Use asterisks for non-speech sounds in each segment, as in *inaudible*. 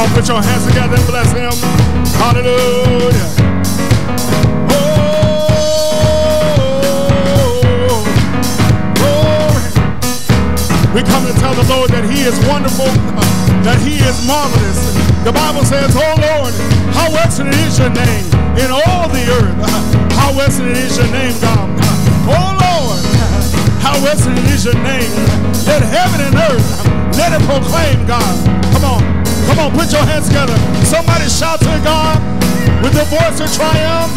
on, put your hands together and bless him. Hallelujah. Oh, glory. We come to tell the Lord that He is wonderful, that He is marvelous. The Bible says, Oh Lord, how excellent is your name in all the earth. How excellent is your name, God. Oh Lord, how excellent is your name. Let heaven and earth, let it proclaim, God. Come on, come on, put your hands together. Somebody shout to God with the voice of triumph.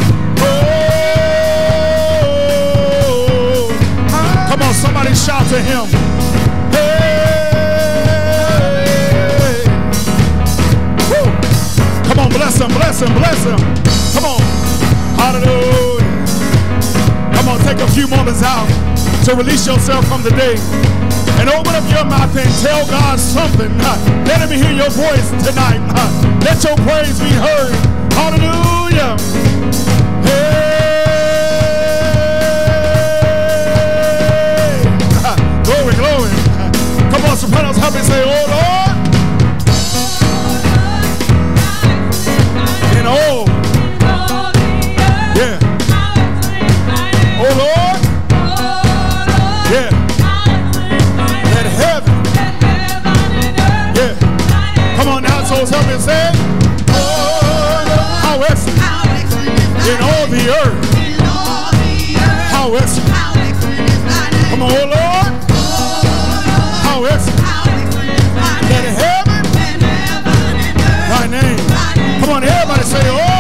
Oh, come on, somebody shout to Him. Hey. Woo. Come on, bless him, bless him, bless him. Come on. Hallelujah. Come on, take a few moments out to release yourself from the day. And open up your mouth and tell God something. Let him hear your voice tonight. Let your praise be heard. Hallelujah. Hey. Glory, glory. Come on, sopranos, help me say, oh Lord. And oh, How. Come on, oh Lord, how excellent. Let heaven, thy name. Come on, everybody say, oh,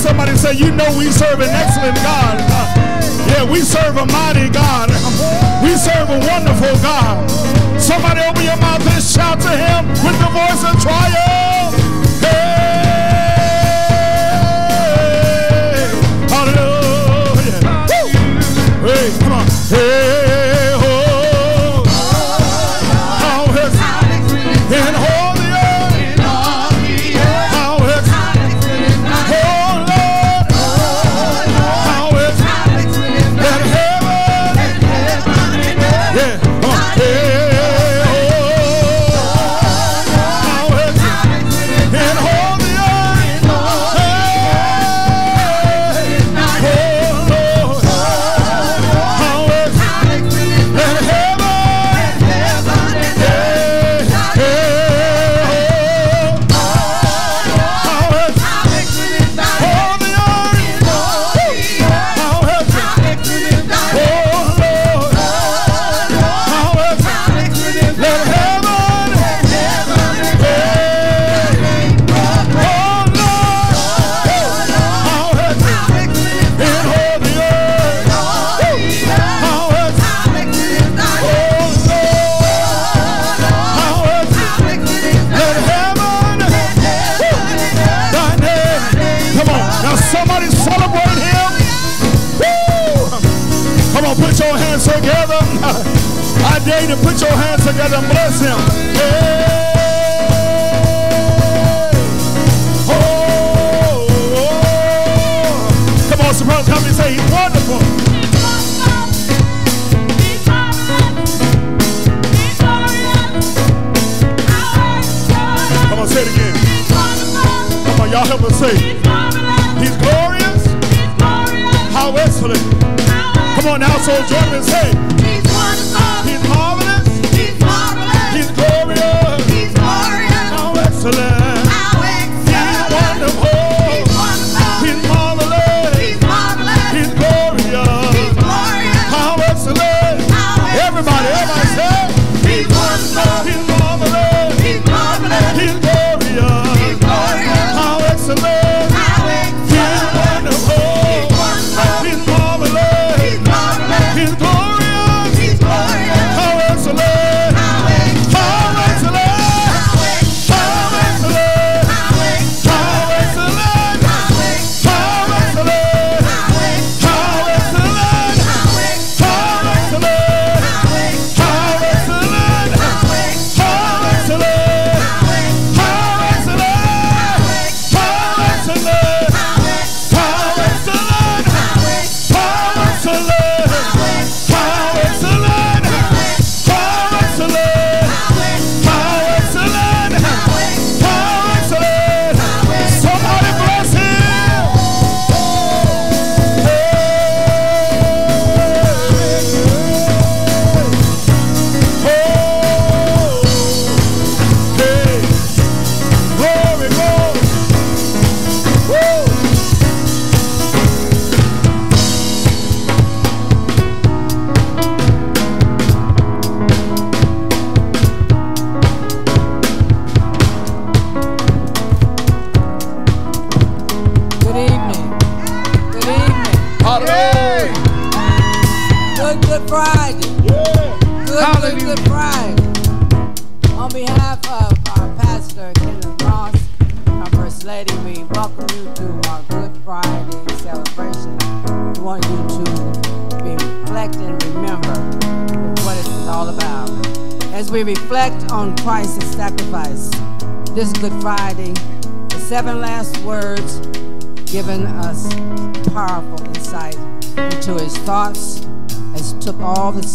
somebody say, You know we serve an excellent God. Yeah, we serve a mighty God. We serve a wonderful God. Somebody open your mouth and shout to him with the voice of triumph. Hey, hallelujah. Hey, come on. Hey,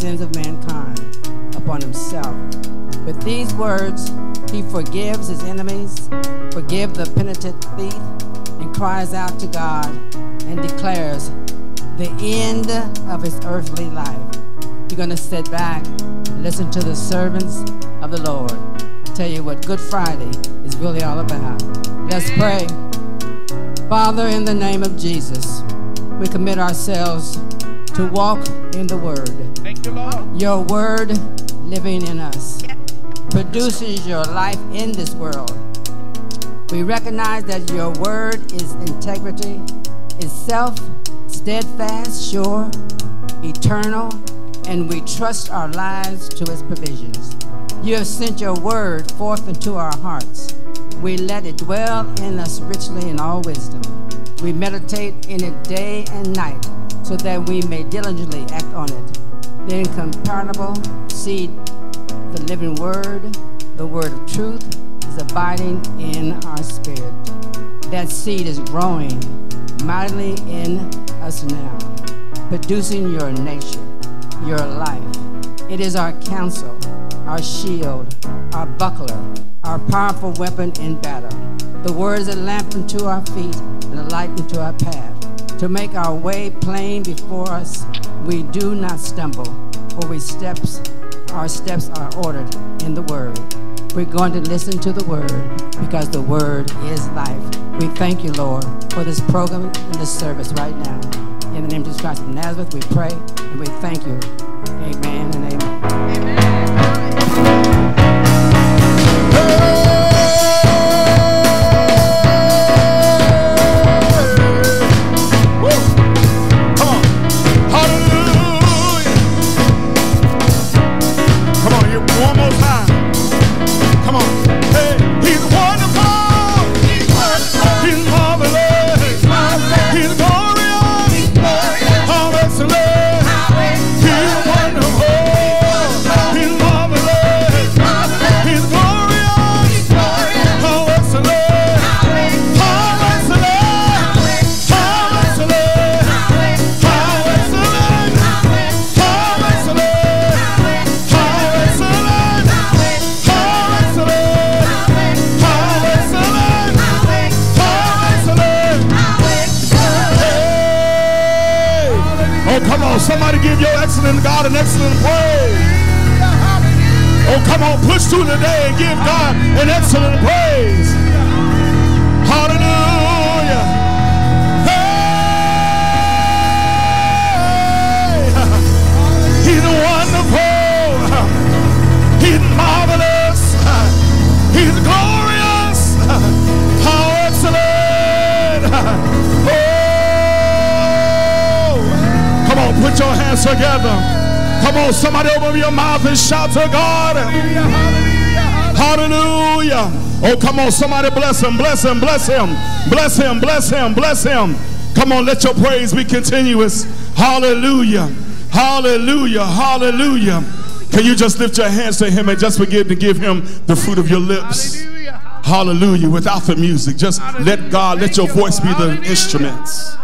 sins of mankind upon himself. With these words, he forgives his enemies, forgive the penitent thief, and cries out to God and declares the end of his earthly life. You're going to sit back and listen to the servants of the Lord tell you what Good Friday is really all about. Let's pray. Father, in the name of Jesus, we commit ourselves to walk in the Word. Your Word living in us produces your life in this world. We recognize that your Word is integrity, itself steadfast, sure, eternal, and we trust our lives to its provisions. You have sent your word forth into our hearts. We let it dwell in us richly in all wisdom. We meditate in it day and night so that we may diligently act on it. The incomparable seed, the living word, the word of truth, is abiding in our spirit. That seed is growing mightily in us now, producing your nature, your life. It is our counsel, our shield, our buckler, our powerful weapon in battle. The words a lamp unto our feet and a light unto our path. To make our way plain before us, we do not stumble, for we steps, our steps are ordered in the word. We're going to listen to the word because the word is life. We thank you, Lord, for this program and this service right now. In the name of Jesus Christ of Nazareth, we pray and we thank you. Amen and amen. Through today and give God an excellent praise. Hallelujah. Hey! *laughs* He's wonderful. He's marvelous. He's glorious. How excellent. Oh! Come on, put your hands together. Come on, somebody open your mouth and shout to God. Hallelujah. Hallelujah! Oh, come on, somebody bless him, bless him, bless him, bless him, bless him, bless him. Come on, let your praise be continuous. Hallelujah. Hallelujah. Hallelujah. Can you just lift your hands to him and just begin to give him the fruit of your lips? Hallelujah. Without the music, just let God, let your voice be the instruments.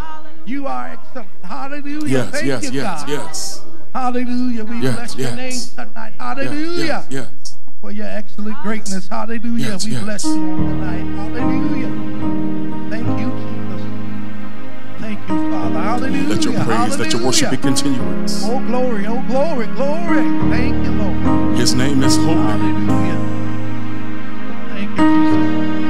You are excellent. Hallelujah. Yes, Thank yes, you, yes, God. yes. Hallelujah. We Yes, bless your name tonight. Hallelujah. Yes, yes, yes. For your excellent greatness. Hallelujah. Yes, we yes. bless you on tonight. Hallelujah. Thank you, Jesus. Thank you, Father. Hallelujah. Let your praise, let your worship be continuous. Oh, glory. Oh, glory. Glory. Thank you, Lord. His name is holy. Hallelujah. Thank you, Jesus.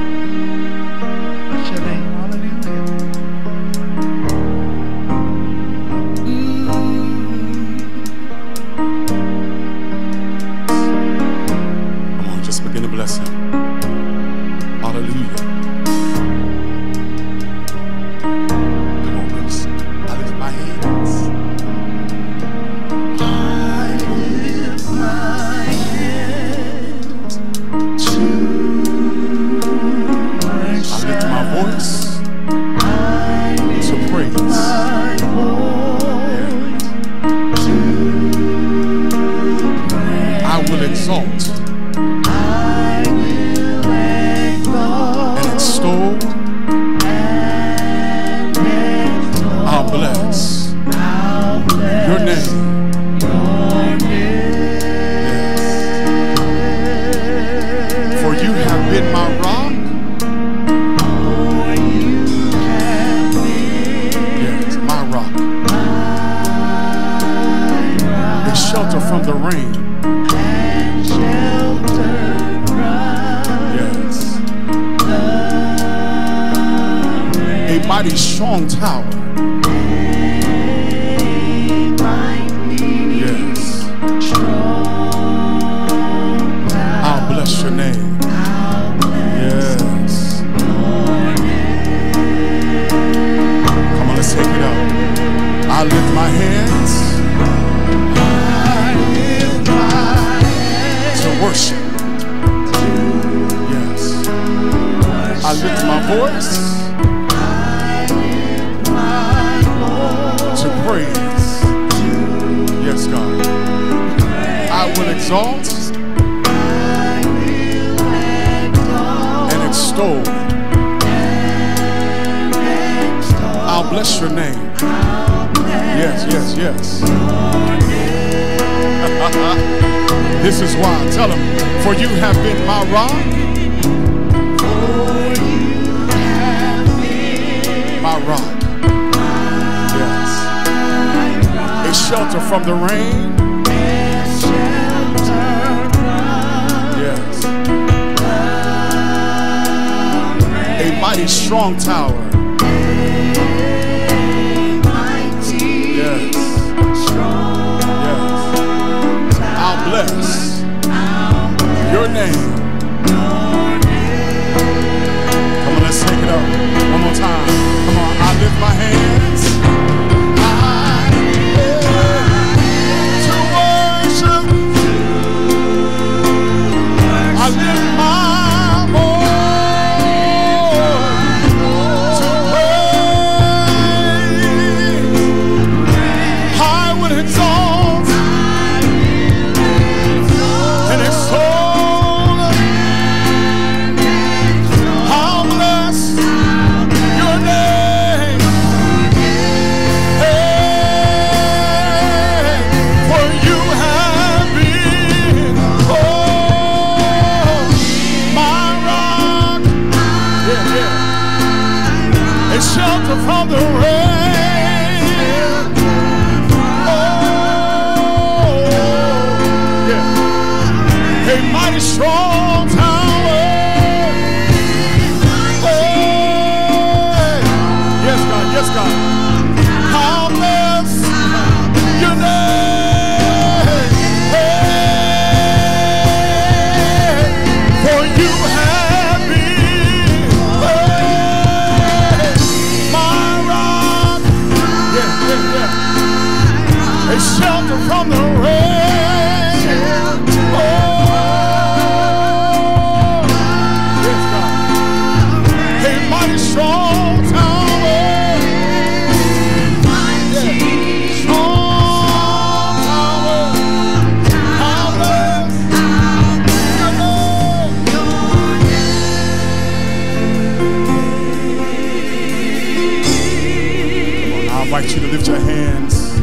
invite you to lift your hands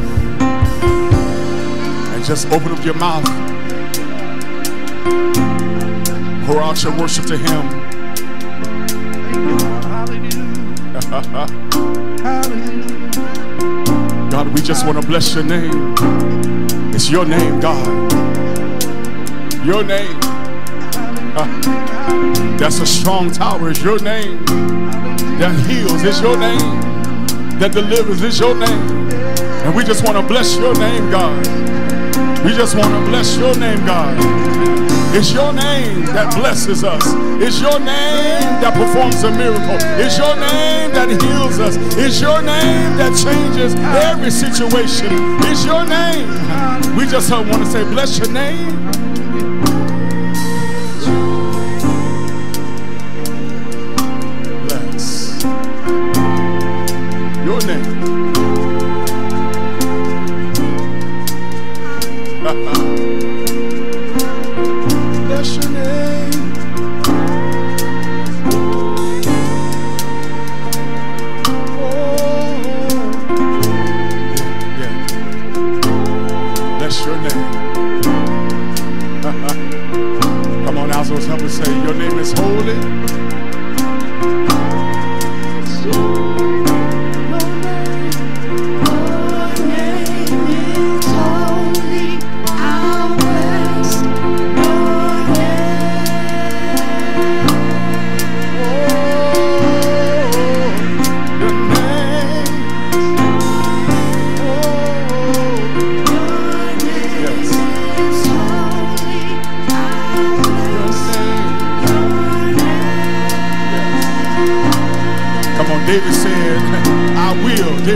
and just open up your mouth. Pour out your worship to Him. *laughs* God, we just want to bless your name. It's your name, God. Your name. *laughs* That's a strong tower. It's your name. That heals. It's your name that delivers is your name. And we just want to bless your name, God. We just want to bless your name, God. It's your name that blesses us. It's your name that performs a miracle. It's your name that heals us. It's your name that changes every situation. It's your name. We just want to say, bless your name.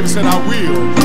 said, I will.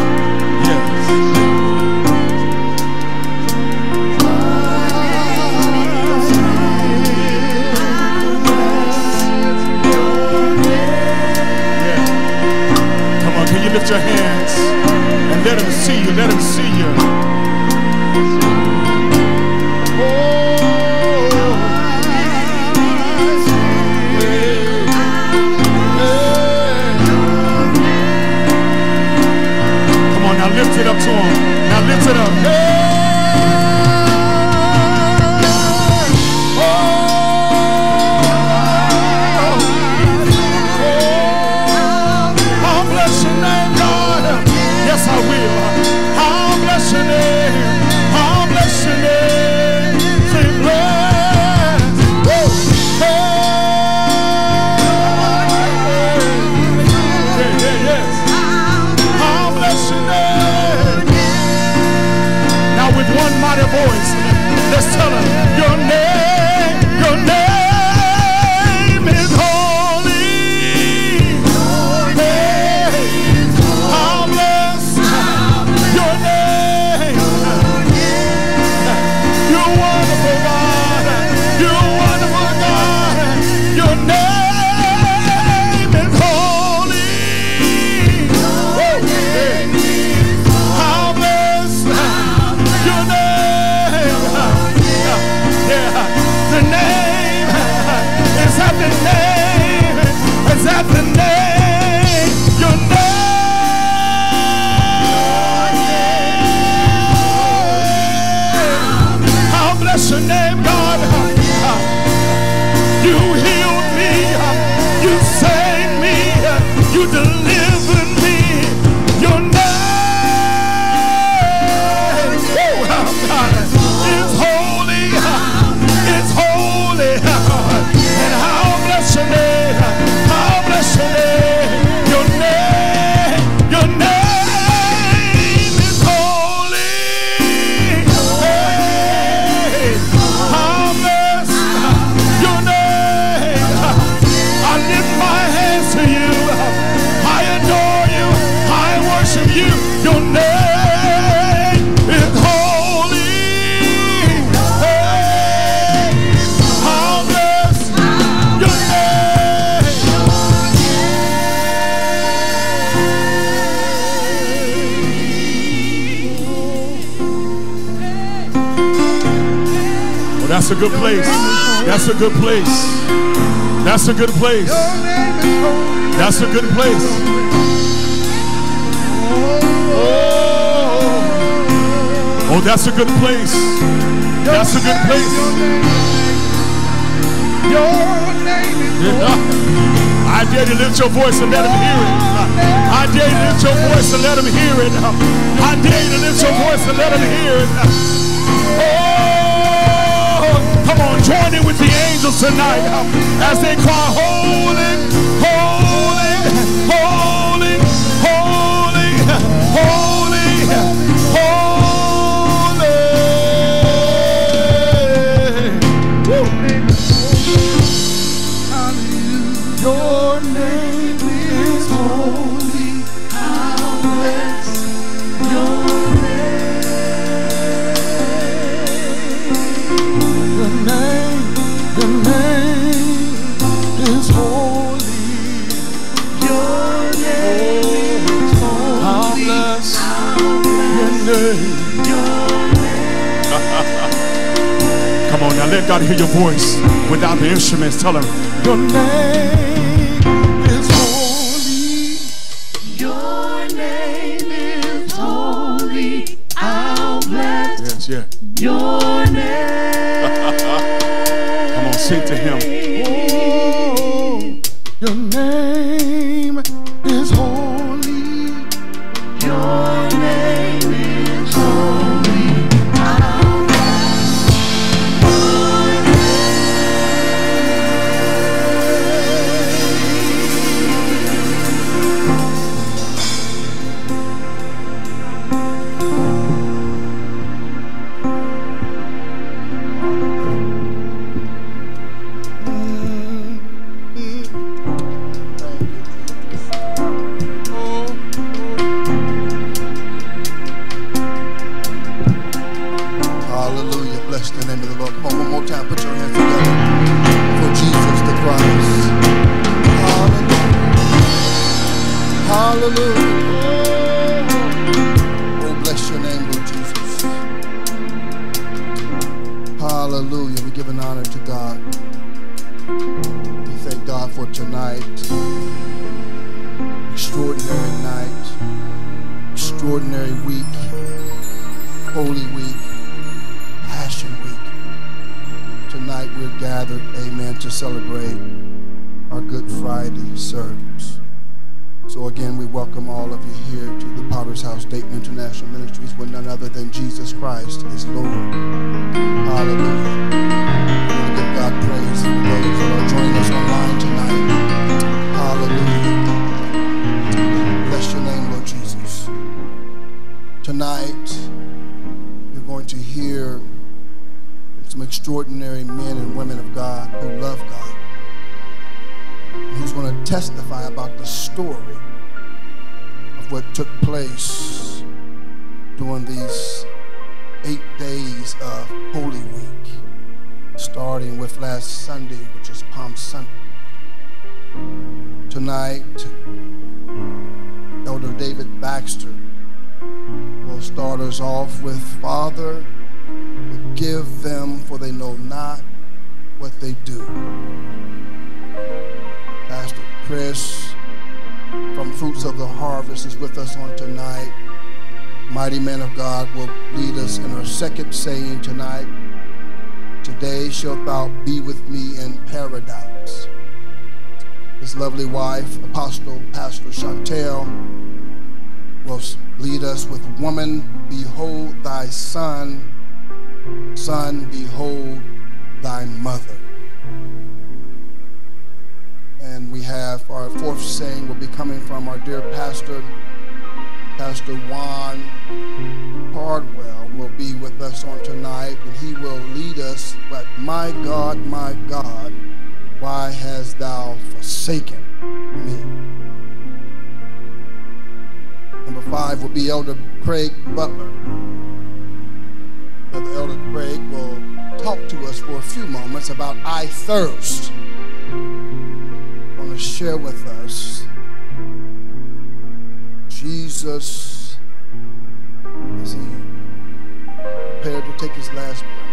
You deliver. That's a good place. That's a good place. That's a good place. That's a good place. Oh, oh that's a good place. That's a good place. Your name is I dare you lift your voice and let him hear it. I dare you lift your voice and let him hear it. I dare you lift your voice and let him hear it. Oh. Come on, join in with the angels tonight uh, as they cry, Holy. God hear your voice without the instruments. Tell him, Your name. Tonight, Elder David Baxter will start us off with Father, forgive them, for they know not what they do. Pastor Chris from Fruits of the Harvest is with us on tonight. Mighty man of God will lead us in our second saying tonight. Today shalt thou be with me in paradise. His lovely wife, Apostle Pastor Chantel, will lead us with Woman, behold thy son. Son, behold thy mother. And we have our fourth saying will be coming from our dear pastor, Pastor Juan Hardwell will be with us on tonight, and he will lead us. But my God, my God, why hast thou forsaken me? Number five will be Elder Craig Butler. Elder, Elder Craig will talk to us for a few moments about I thirst. Want to share with us Jesus as he prepared to take his last breath.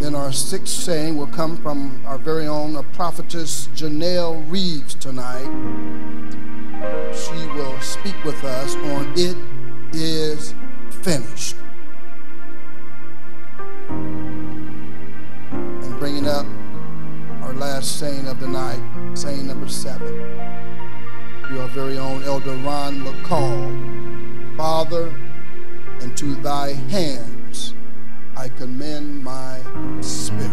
Then our sixth saying will come from our very own uh, prophetess Janelle Reeves tonight. She will speak with us on It Is Finished. And bringing up our last saying of the night, saying number seven. Your very own Elder Ron McCall. Father, into thy hands I commend my spirit.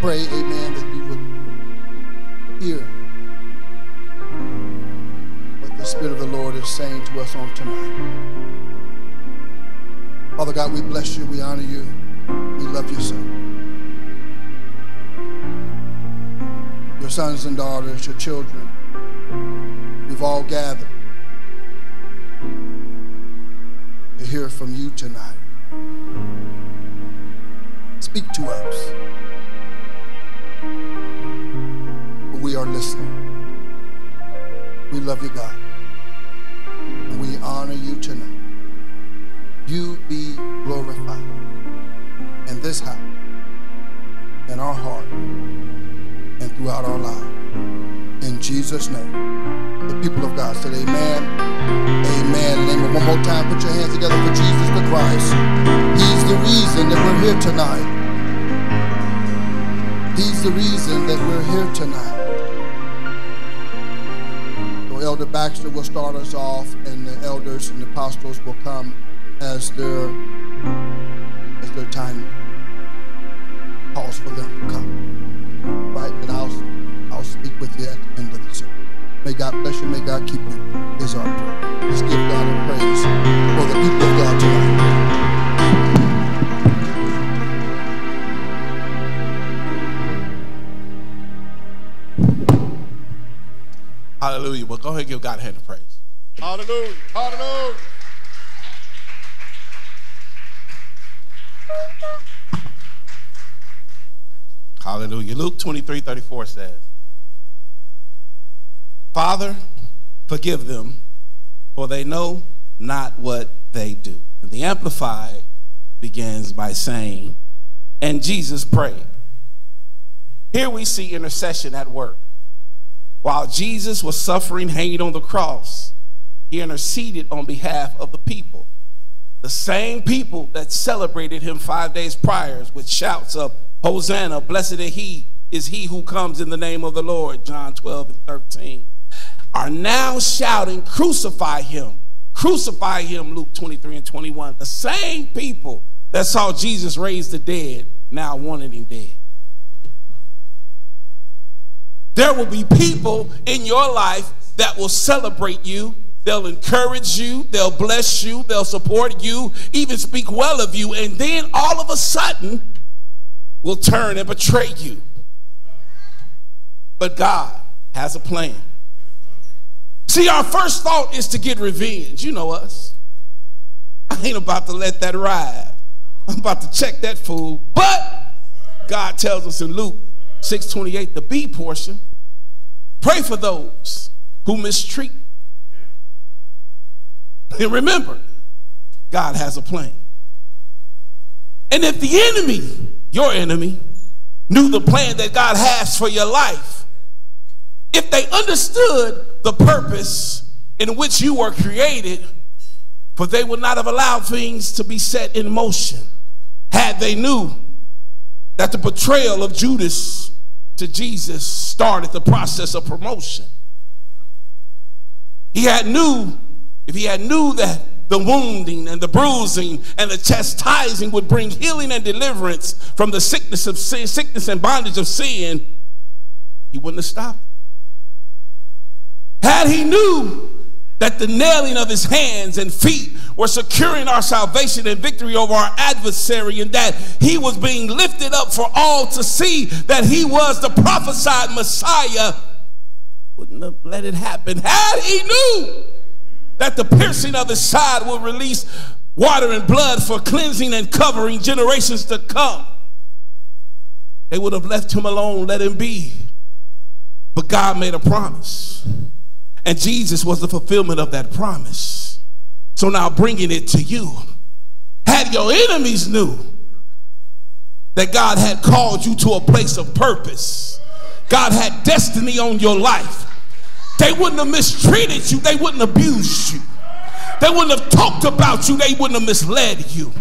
Pray, amen, that you would hear what the Spirit of the Lord is saying to us on tonight. Father God, we bless you, we honor you, we love you so. Your sons and daughters, your children, we've all gathered to hear from you tonight. Speak to us. We are listening. We love you, God. And we honor you tonight. You be glorified in this house, in our heart, and throughout our life. In Jesus' name. The people of God said, Amen. Amen. Amen. One more time, put your hands together for Jesus the Christ. He's the reason that we're here tonight. He's the reason that we're here tonight. So Elder Baxter will start us off, and the elders and the apostles will come as their as their time calls for them to come. Right? And I'll I'll speak with you May God bless you. May God keep you. Is our prayer. Let's give God a praise for the people of God tonight. Hallelujah. Well, go ahead and give God a hand of praise. Hallelujah. Hallelujah. Hallelujah. Luke 23 34 says, Father, forgive them, for they know not what they do. And the Amplified begins by saying, And Jesus prayed. Here we see intercession at work. While Jesus was suffering hanging on the cross, he interceded on behalf of the people. The same people that celebrated him five days prior with shouts of Hosanna, blessed is he, is he who comes in the name of the Lord, John 12 and 13, are now shouting, Crucify him, crucify him, Luke 23 and 21. The same people that saw Jesus raise the dead now wanted him dead. There will be people in your life that will celebrate you. They'll encourage you. They'll bless you. They'll support you, even speak well of you. And then all of a sudden, will turn and betray you. But God has a plan. See, our first thought is to get revenge. You know us. I ain't about to let that ride. I'm about to check that fool. But God tells us in Luke 628, the B portion, pray for those who mistreat. And remember, God has a plan. And if the enemy, your enemy, knew the plan that God has for your life, if they understood the purpose in which you were created, for they would not have allowed things to be set in motion had they knew that the betrayal of Judas to Jesus started the process of promotion. He had knew, if he had knew that the wounding and the bruising and the chastising would bring healing and deliverance from the sickness of sin, sickness and bondage of sin, he wouldn't have stopped. Had he knew that the nailing of his hands and feet were securing our salvation and victory over our adversary, and that he was being lifted up for all to see that he was the prophesied Messiah, wouldn't have let it happen. Had he knew that the piercing of his side would release water and blood for cleansing and covering generations to come, they would have left him alone, let him be. But God made a promise. And Jesus was the fulfillment of that promise. So now bringing it to you. Had your enemies knew that God had called you to a place of purpose, God had destiny on your life, they wouldn't have mistreated you, they wouldn't abuse you, they wouldn't have talked about you, they wouldn't have misled you.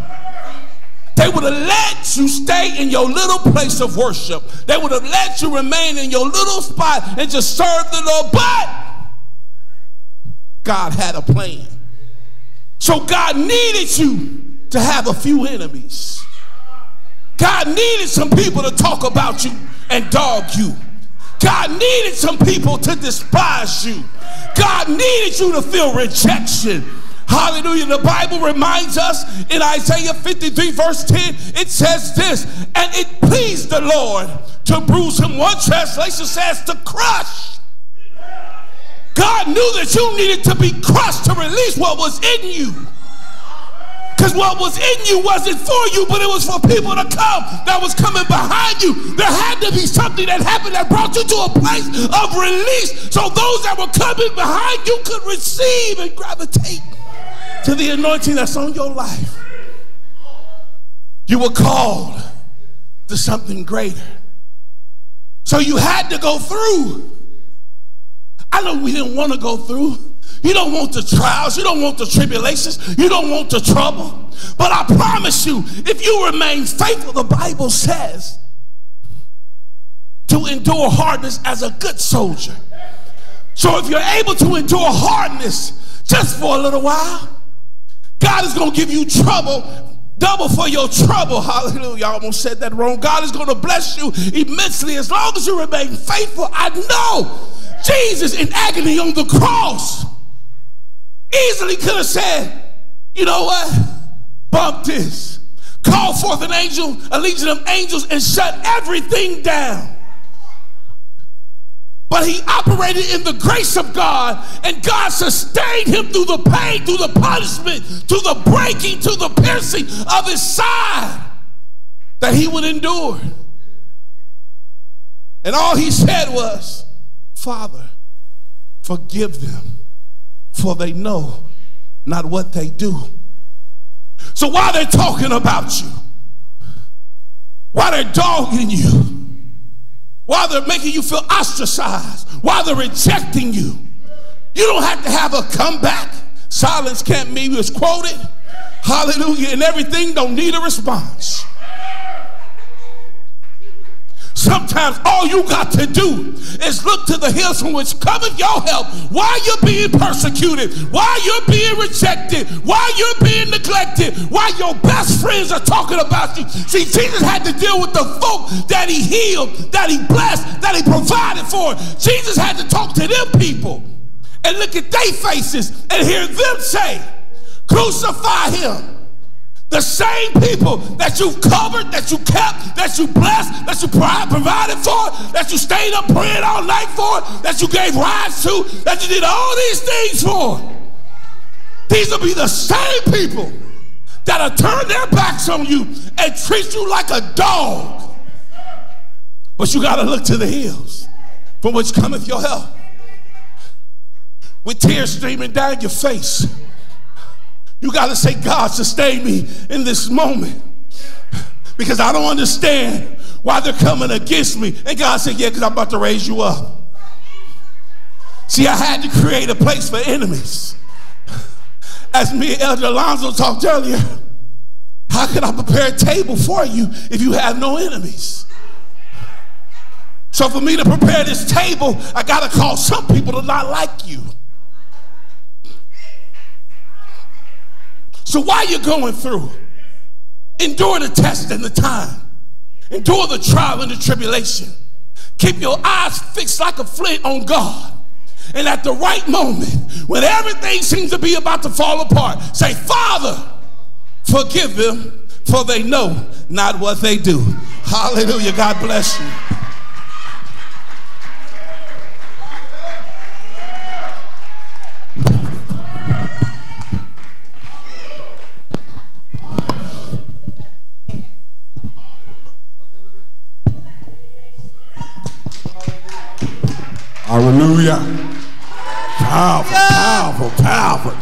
They would have let you stay in your little place of worship. They would have let you remain in your little spot and just serve the Lord. But God had a plan. So God needed you to have a few enemies. God needed some people to talk about you and dog you. God needed some people to despise you. God needed you to feel rejection. Hallelujah. The Bible reminds us in Isaiah 53, verse 10, it says this, and it pleased the Lord to bruise him. One translation says to crush. God knew that you needed to be crushed to release what was in you. Because what was in you wasn't for you, but it was for people to come that was coming behind you. There had to be something that happened that brought you to a place of release so those that were coming behind you could receive and gravitate to the anointing that's on your life. You were called to something greater. So you had to go through I know we didn't want to go through. You don't want the trials. You don't want the tribulations. You don't want the trouble. But I promise you, if you remain faithful, the Bible says to endure hardness as a good soldier. So if you're able to endure hardness just for a little while, God is going to give you trouble double for your trouble. *laughs* Hallelujah. I almost said that wrong. God is going to bless you immensely as long as you remain faithful. I know Jesus in agony on the cross easily could have said, you know what? Bump this. Call forth an angel, a legion of angels, and shut everything down. But he operated in the grace of God, and God sustained him through the pain, through the punishment, to the breaking, to the piercing of his side that he would endure. And all he said was, Father, forgive them, for they know not what they do. So while they're talking about you, while they're dogging you, while they're making you feel ostracized, while they're rejecting you, you don't have to have a comeback. Silence can't be misquoted. Hallelujah. And everything don't need a response. Sometimes all you got to do is look to the hills from which cometh your help. Why you're being persecuted, why you're being rejected, why you're being neglected, why your best friends are talking about you. See, Jesus had to deal with the folk that he healed, that he blessed, that he provided for. Jesus had to talk to them people and look at their faces and hear them say, Crucify him. The same people that you covered, that you kept, that you blessed, that you provided for, that you stayed up praying all night for, that you gave rides to, that you did all these things for. These will be the same people that'll turn their backs on you and treat you like a dog. But you got to look to the hills from which cometh your help. With tears streaming down your face you got to say, God, sustain me in this moment. Because I don't understand why they're coming against me. And God said, Yeah, because I'm about to raise you up. See, I had to create a place for enemies. As me and Elder Alonzo talked earlier, how can I prepare a table for you if you have no enemies? So for me to prepare this table, I got to call some people to not like you. So while you're going through, endure the test and the time, endure the trial and the tribulation. Keep your eyes fixed like a flint on God. And at the right moment, when everything seems to be about to fall apart, say, Father, forgive them, for they know not what they do. Hallelujah. God bless you. Hallelujah. Powerful, powerful, powerful.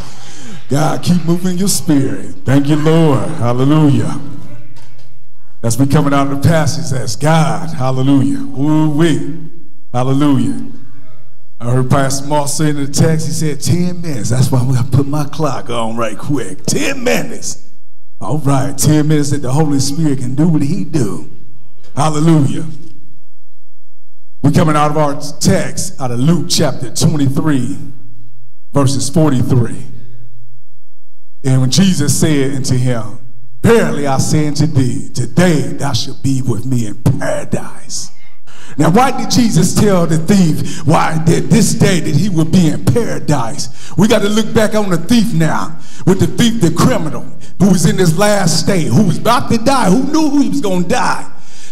God, keep moving your spirit. Thank you, Lord. Hallelujah. That's me coming out of the passage. That's God. Hallelujah. Ooh, we. Hallelujah. I heard Pastor Moss say in the text, he said 10 minutes. That's why I'm going to put my clock on right quick. 10 minutes. All right, 10 minutes that the Holy Spirit can do what he do. Hallelujah. We're coming out of our text out of Luke chapter 23, verses 43. And when Jesus said unto him, Verily I say unto thee, today thou shalt be with me in paradise. Now, why did Jesus tell the thief why that this day that he would be in paradise? We got to look back on the thief now, with the thief, the criminal, who was in his last state, who was about to die, who knew he was going to die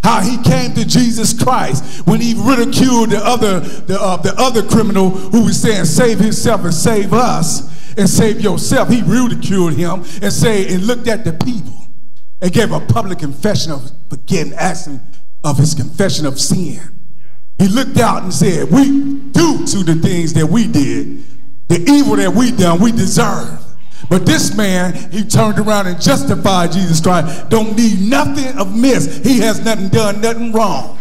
how he came to Jesus Christ when he ridiculed the other, the, uh, the other criminal who was saying, save himself and save us and save yourself. He ridiculed him and say, and looked at the people and gave a public confession of forgiveness, asking of his confession of sin. He looked out and said, we do to the things that we did, the evil that we done, we deserve. But this man, he turned around and justified Jesus Christ. Don't need nothing amiss. He has nothing done, nothing wrong.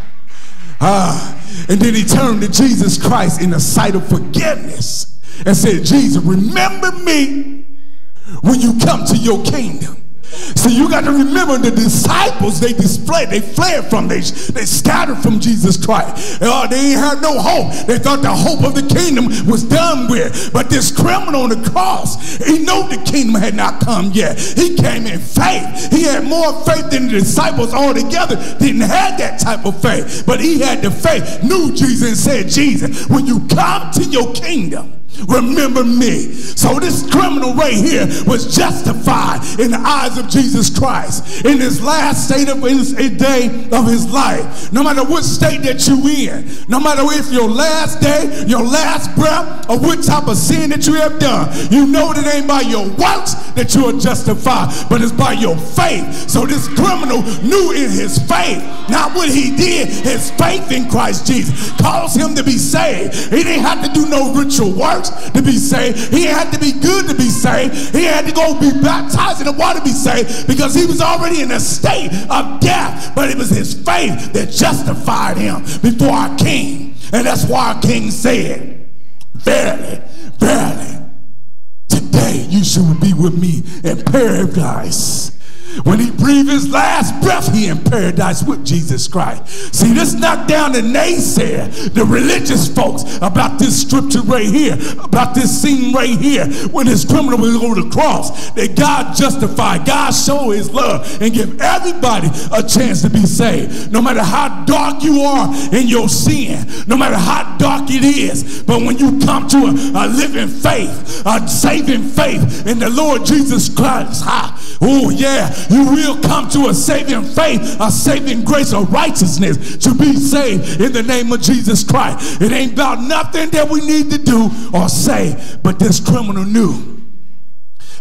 Ah, and then he turned to Jesus Christ in the sight of forgiveness and said, Jesus, remember me when you come to your kingdom. So you got to remember the disciples, they displayed, they fled from, they, they scattered from Jesus Christ. Uh, they ain't had no hope. They thought the hope of the kingdom was done with. But this criminal on the cross, he knew the kingdom had not come yet. He came in faith. He had more faith than the disciples altogether. Didn't have that type of faith. But he had the faith, knew Jesus and said, Jesus, when you come to your kingdom, remember me. So this criminal right here was justified in the eyes of Jesus Christ in his last state of his day of his life. No matter what state that you in, no matter if your last day, your last breath, or what type of sin that you have done, you know that ain't by your works, that you are justified, but it's by your faith. So this criminal knew in his faith, not what he did, his faith in Christ Jesus caused him to be saved. He didn't have to do no ritual works to be saved. He didn't to be good to be saved. He had to go be baptized in the water to be saved because he was already in a state of death. But it was his faith that justified him before our king. And that's why our king said, Verily, verily, today you shall be with me in paradise. When he breathed his last breath, he in paradise with Jesus Christ. See, this knocked down the naysayer, the religious folks about this scripture right here, about this scene right here, when this criminal was over the cross, that God justified, God showed his love and give everybody a chance to be saved. No matter how dark you are in your sin, no matter how dark it is, but when you come to a, a living faith, a saving faith in the Lord Jesus Christ, ha, oh yeah, you will come to a saving faith, a saving grace, a righteousness to be saved in the name of Jesus Christ. It ain't about nothing that we need to do or say, but this criminal knew.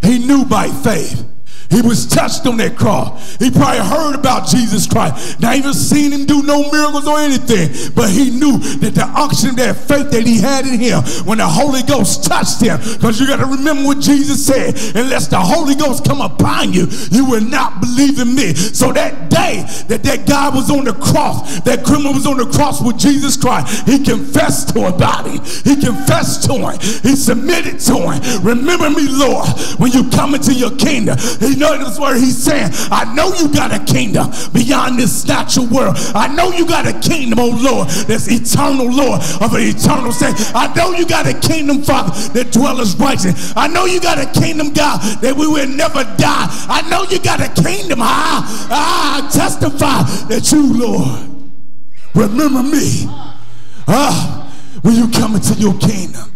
He knew by faith he was touched on that cross. He probably heard about Jesus Christ. Not even seen him do no miracles or anything. But he knew that the unction, that faith that he had in him when the Holy Ghost touched him. Because you got to remember what Jesus said. Unless the Holy Ghost come upon you, you will not believe in me. So that day that that guy was on the cross, that criminal was on the cross with Jesus Christ, he confessed to about body. He confessed to him. He submitted to him. Remember me, Lord, when you come into your kingdom. He you know, notice where he's saying, I know you got a kingdom beyond this natural world. I know you got a kingdom, oh Lord, that's eternal, Lord, of an eternal state. I know you got a kingdom, Father, that dwelleth righteous. I know you got a kingdom, God, that we will never die. I know you got a kingdom, ah, ah, I testify that you, Lord, remember me. Ah, when you come into your kingdom.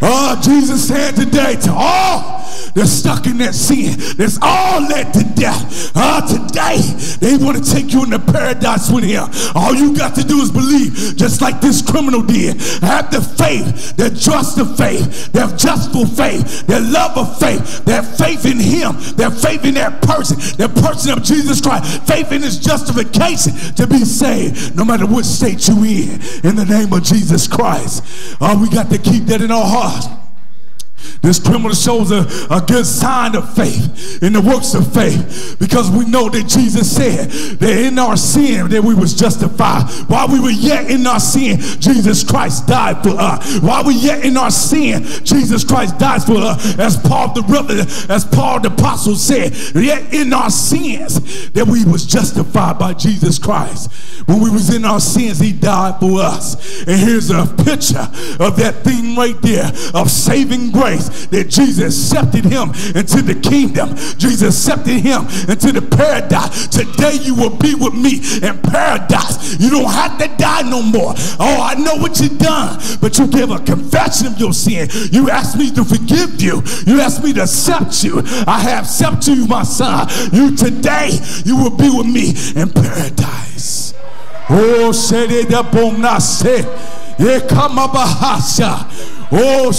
Oh, Jesus said today to all that's stuck in that sin, that's all led to death. Oh, today they want to take you into paradise with him. All you got to do is believe, just like this criminal did. Have the faith, that trust of faith, that justful faith, that love of faith, that faith in him, that faith in that person, that person of Jesus Christ, faith in his justification to be saved, no matter what state you in, in the name of Jesus Christ. Oh, we got to keep that in our hearts. This criminal shows a, a good sign of faith in the works of faith because we know that Jesus said that in our sin that we was justified. While we were yet in our sin, Jesus Christ died for us. While we yet in our sin, Jesus Christ died for us. As Paul the brother, as Paul the apostle said, yet in our sins that we was justified by Jesus Christ. When we was in our sins, he died for us. And here's a picture of that thing right there of saving grace that Jesus accepted him into the kingdom. Jesus accepted him into the paradise. Today you will be with me in paradise. You don't have to die no more. Oh, I know what you've done, but you give a confession of your sin. You ask me to forgive you. You ask me to accept you. I have accepted you, my son. You today, you will be with me in paradise. Oh, say that bonase. Ye kama bahasha. Oh,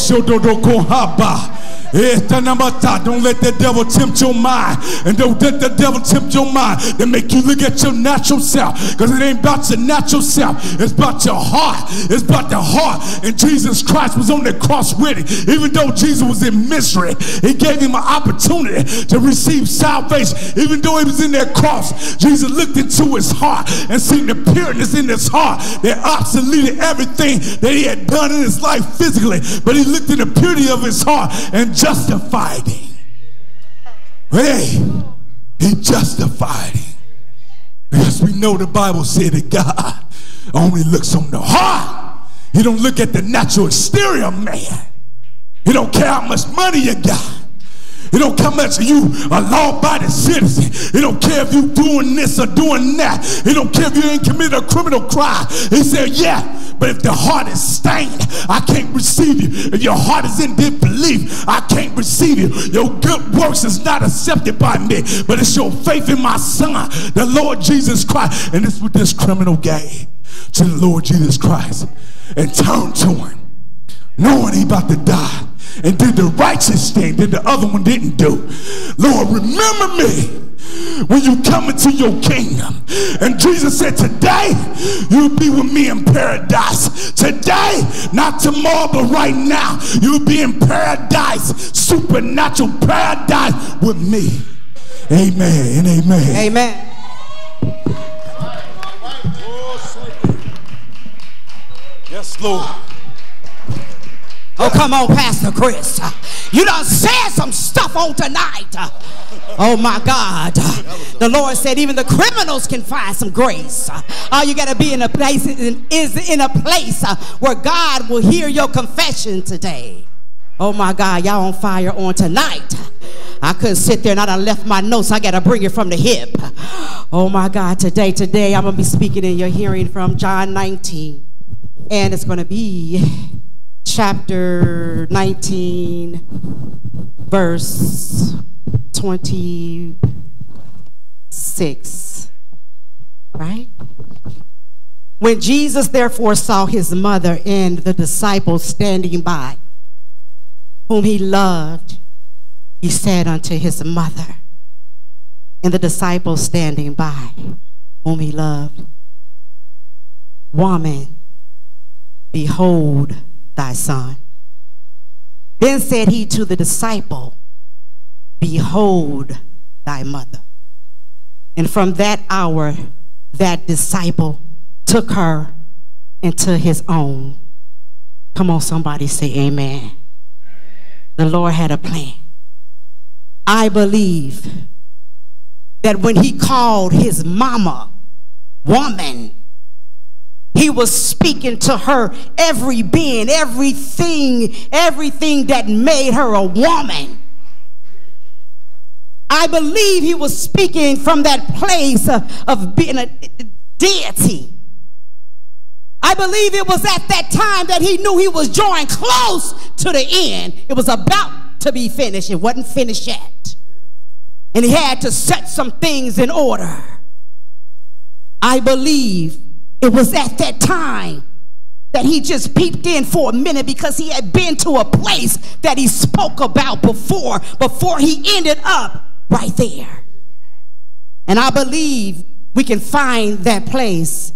Eh, kohaba. Don't let the devil tempt your mind. And don't let the devil tempt your mind to make you look at your natural self. Because it ain't about your natural self. It's about your heart. It's about the heart. And Jesus Christ was on the cross with it. Even though Jesus was in misery, he gave him an opportunity to receive salvation. Even though he was in that cross, Jesus looked into his heart and seen the pureness in his heart that obsoleted everything that he had done in his life physically. But he looked in the purity of his heart and justified him. Hey, he justified him. Because we know the Bible said that God only looks on the heart. He don't look at the natural exterior man. He don't care how much money you got. It don't come at you a law-abiding citizen. It don't care if you doing this or doing that. It don't care if you ain't committed a criminal crime. He said, yeah, but if the heart is stained, I can't receive you. If your heart is in disbelief, I can't receive you. Your good works is not accepted by me, but it's your faith in my son, the Lord Jesus Christ. And it's what this criminal gave to the Lord Jesus Christ and turned to him, knowing he about to die and did the righteous thing that the other one didn't do. Lord, remember me when you come into your kingdom. And Jesus said, Today you'll be with me in paradise. Today, not tomorrow, but right now, you'll be in paradise, supernatural paradise with me. Amen and amen. Amen. Yes, Lord. Oh, come on, Pastor Chris. You done said some stuff on tonight. Oh my God. The Lord said even the criminals can find some grace. All you got to be in a place is in a place where God will hear your confession today. Oh my God, y'all on fire on tonight. I couldn't sit there and I left my notes. I got to bring it from the hip. Oh my God, today, today I'm going to be speaking in your hearing from John 19. And it's going to be chapter 19, verse 26. Right? When Jesus therefore saw his mother and the disciples standing by, whom he loved, he said unto his mother, and the disciples standing by, whom he loved, Woman, behold thy son. Then said he to the disciple, Behold thy mother. And from that hour, that disciple took her into his own. Come on, somebody say amen. The Lord had a plan. I believe that when he called his mama woman, he was speaking to her every being, everything, everything that made her a woman. I believe he was speaking from that place of, being a deity. I believe it was at that time that he knew he was drawing close to the end. It was about to be finished. It wasn't finished yet. And he had to set some things in order. I believe it was at that time that he just peeped in for a minute because he had been to a place that he spoke about before, before he ended up right there. And I believe we can find that place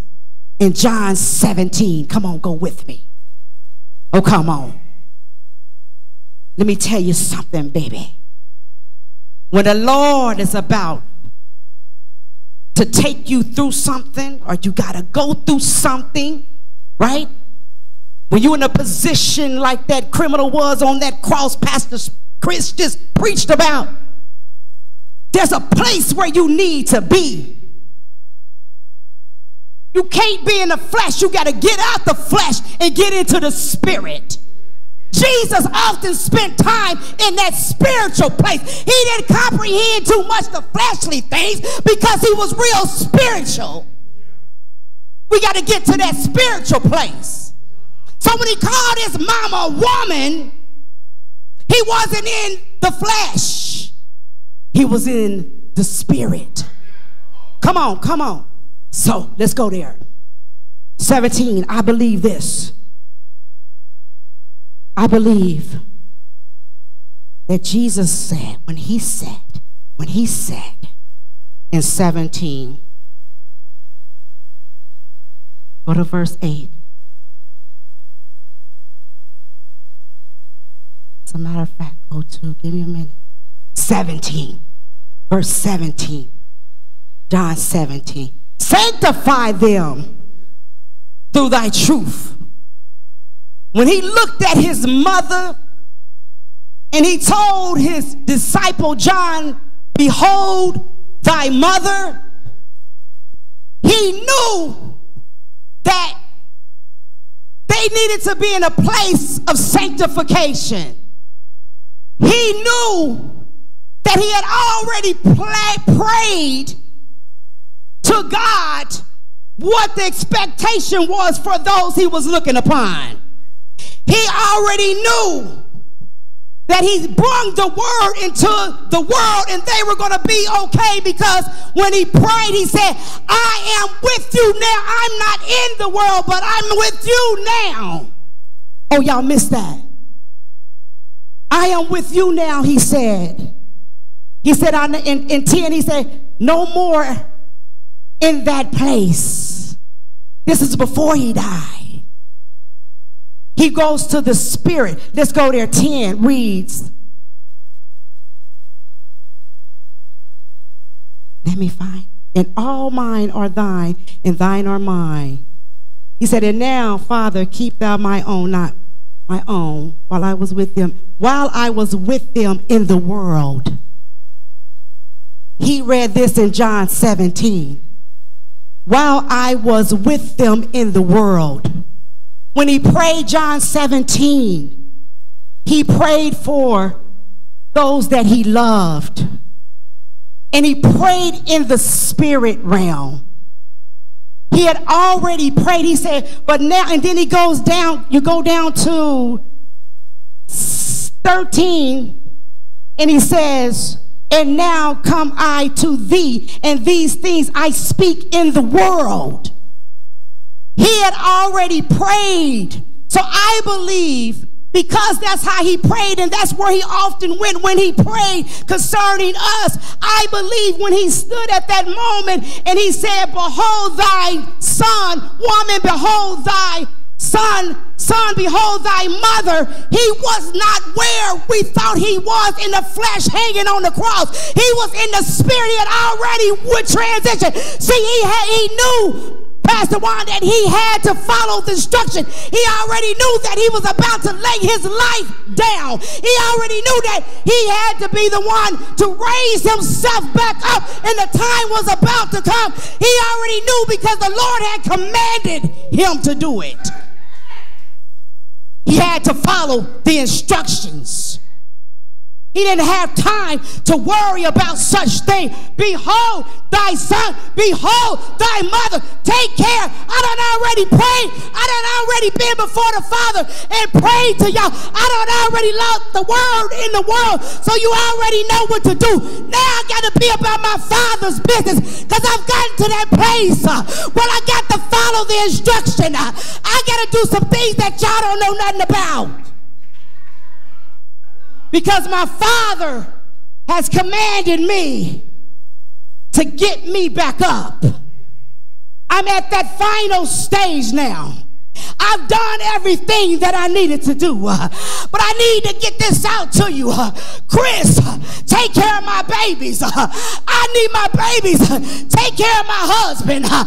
in John 17. Come on, go with me. Oh, come on. Let me tell you something, baby. When the Lord is about to take you through something or you got to go through something, right? When you're in a position like that criminal was on that cross, Pastor Chris just preached about, there's a place where you need to be. You can't be in the flesh. You got to get out the flesh and get into the spirit. Jesus often spent time in that spiritual place. He didn't comprehend too much the fleshly things because he was real spiritual. We got to get to that spiritual place. So when he called his mama woman, he wasn't in the flesh, he was in the spirit. Come on, come on. So let's go there. 17, I believe this. I believe that Jesus said, when he said, when he said in 17, go to verse 8. As a matter of fact, go to, give me a minute. 17, verse 17. John 17. Sanctify them through thy truth. When he looked at his mother and he told his disciple John, Behold thy mother, he knew that they needed to be in a place of sanctification. He knew that he had already prayed to God what the expectation was for those he was looking upon. He already knew that he brought the word into the world and they were going to be okay because when he prayed, he said, I am with you now. I'm not in the world, but I'm with you now. Oh, y'all missed that. I am with you now, he said. He said in, in 10, he said, no more in that place. This is before he died. He goes to the spirit. Let's go there. 10 reads. Let me find. And all mine are thine, and thine are mine. He said, And now, Father, keep thou my own, not my own, while I was with them, while I was with them in the world. He read this in John 17. While I was with them in the world. When he prayed John 17, he prayed for those that he loved. And he prayed in the spirit realm. He had already prayed. He said, but now, and then he goes down, you go down to 13, and he says, and now come I to thee, and these things I speak in the world. He had already prayed. So I believe because that's how he prayed and that's where he often went when he prayed concerning us. I believe when he stood at that moment and he said, Behold thy son, woman, behold thy son, son, behold thy mother. He was not where we thought he was in the flesh hanging on the cross. He was in the spirit. Already would transition. See, he had, he knew Pastor Juan, that he had to follow the instruction. He already knew that he was about to lay his life down. He already knew that he had to be the one to raise himself back up, and the time was about to come. He already knew because the Lord had commanded him to do it. He had to follow the instructions. He didn't have time to worry about such things. Behold thy son, behold thy mother. Take care. I done already prayed. I done already been before the Father and prayed to y'all. I done already loved the world in the world. So you already know what to do. Now I got to be about my Father's business because I've gotten to that place uh, I got to follow the instruction. Uh, I got to do some things that y'all don't know nothing about because my Father has commanded me to get me back up. I'm at that final stage now. I've done everything that I needed to do, uh, but I need to get this out to you. Uh, Chris, uh, take care of my babies. Uh, I need my babies. Uh, take care of my husband. Uh.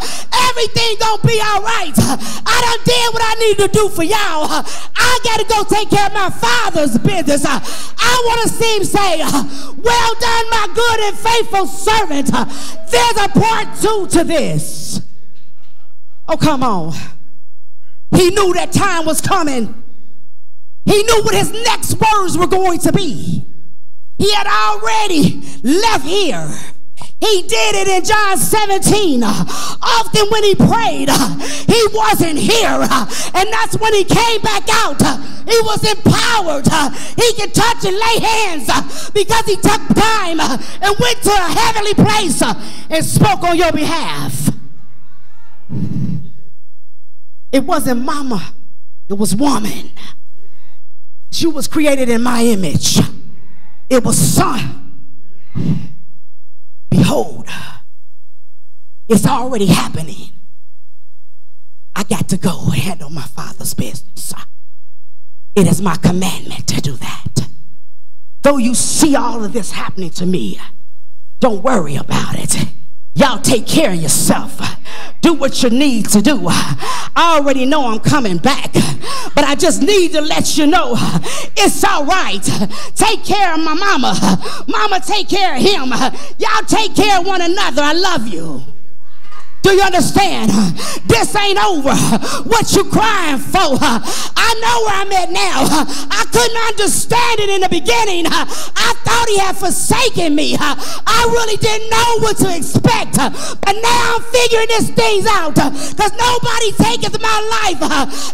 Everything gonna be all right. I done did what I need to do for y'all. I gotta go take care of my father's business. I want to see him say, "Well done, my good and faithful servant." There's a part two to this. Oh, come on. He knew that time was coming. He knew what his next words were going to be. He had already left here. He did it in John 17. Often when he prayed, he wasn't here. And that's when he came back out. He was empowered. He could touch and lay hands because he took time and went to a heavenly place and spoke on your behalf. It wasn't mama, it was woman. She was created in my image. It was son. Behold, it's already happening. I got to go and handle my father's business. It is my commandment to do that. Though you see all of this happening to me, don't worry about it. Y'all take care of yourself. Do what you need to do. I already know I'm coming back, but I just need to let you know it's all right. Take care of my mama. Mama, take care of him. Y'all take care of one another. I love you. Do you understand? This ain't over. What you crying for? I know where I'm at now. I couldn't understand it in the beginning. I thought he had forsaken me. I really didn't know what to expect. But now I'm figuring these things out. Because nobody taketh my life.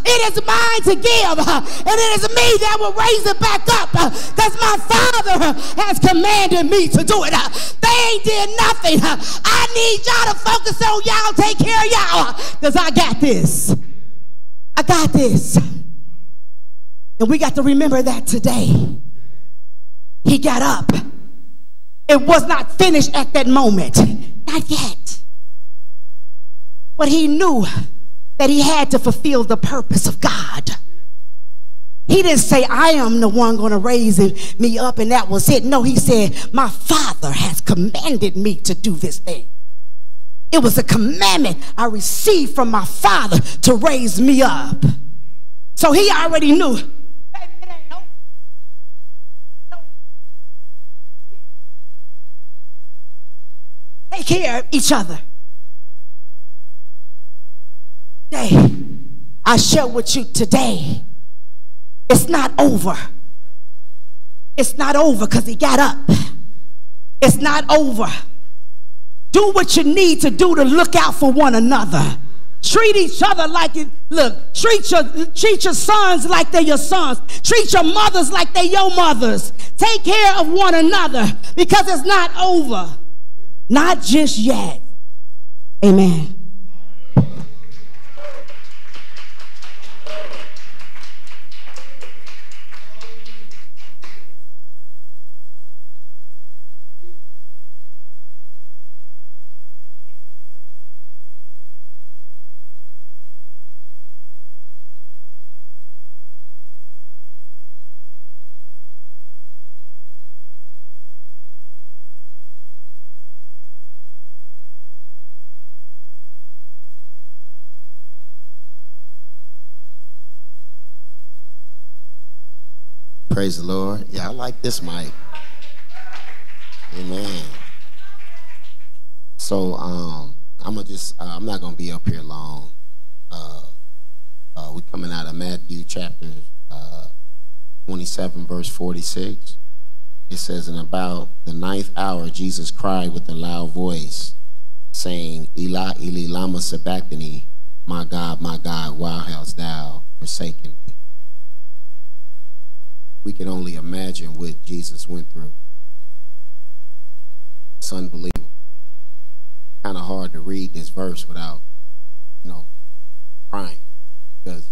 It is mine to give. And it is me that will raise it back up. Because my father has commanded me to do it. They ain't did nothing. I need y'all to focus on y'all y'all take care of y'all because I got this. I got this. And we got to remember that today. he got up. It was not finished at that moment. Not yet. But he knew that he had to fulfill the purpose of God. He didn't say, I am the one going to raise me up and that was it. No, he said, My father has commanded me to do this thing. It was a commandment I received from my father to raise me up. So he already knew. Take care of each other. Today, I share with you today it's not over. It's not over because he got up. It's not over. Do what you need to do to look out for one another. Treat each other like it. Look, treat your treat your sons like they're your sons. Treat your mothers like they're your mothers. Take care of one another because it's not over. Not just yet. Amen. Praise the Lord. Yeah, I like this mic. Amen. So um, I'm gonna just uh, I'm not gonna be up here long. Uh, uh, we're coming out of Matthew chapter uh, 27, verse 46. It says, "In about the ninth hour, Jesus cried with a loud voice, saying, Eli, Eli, lama sabachthani, my God, my God, why hast thou forsaken me?" We can only imagine what Jesus went through. It's unbelievable. Kind of hard to read this verse without, you know, crying because,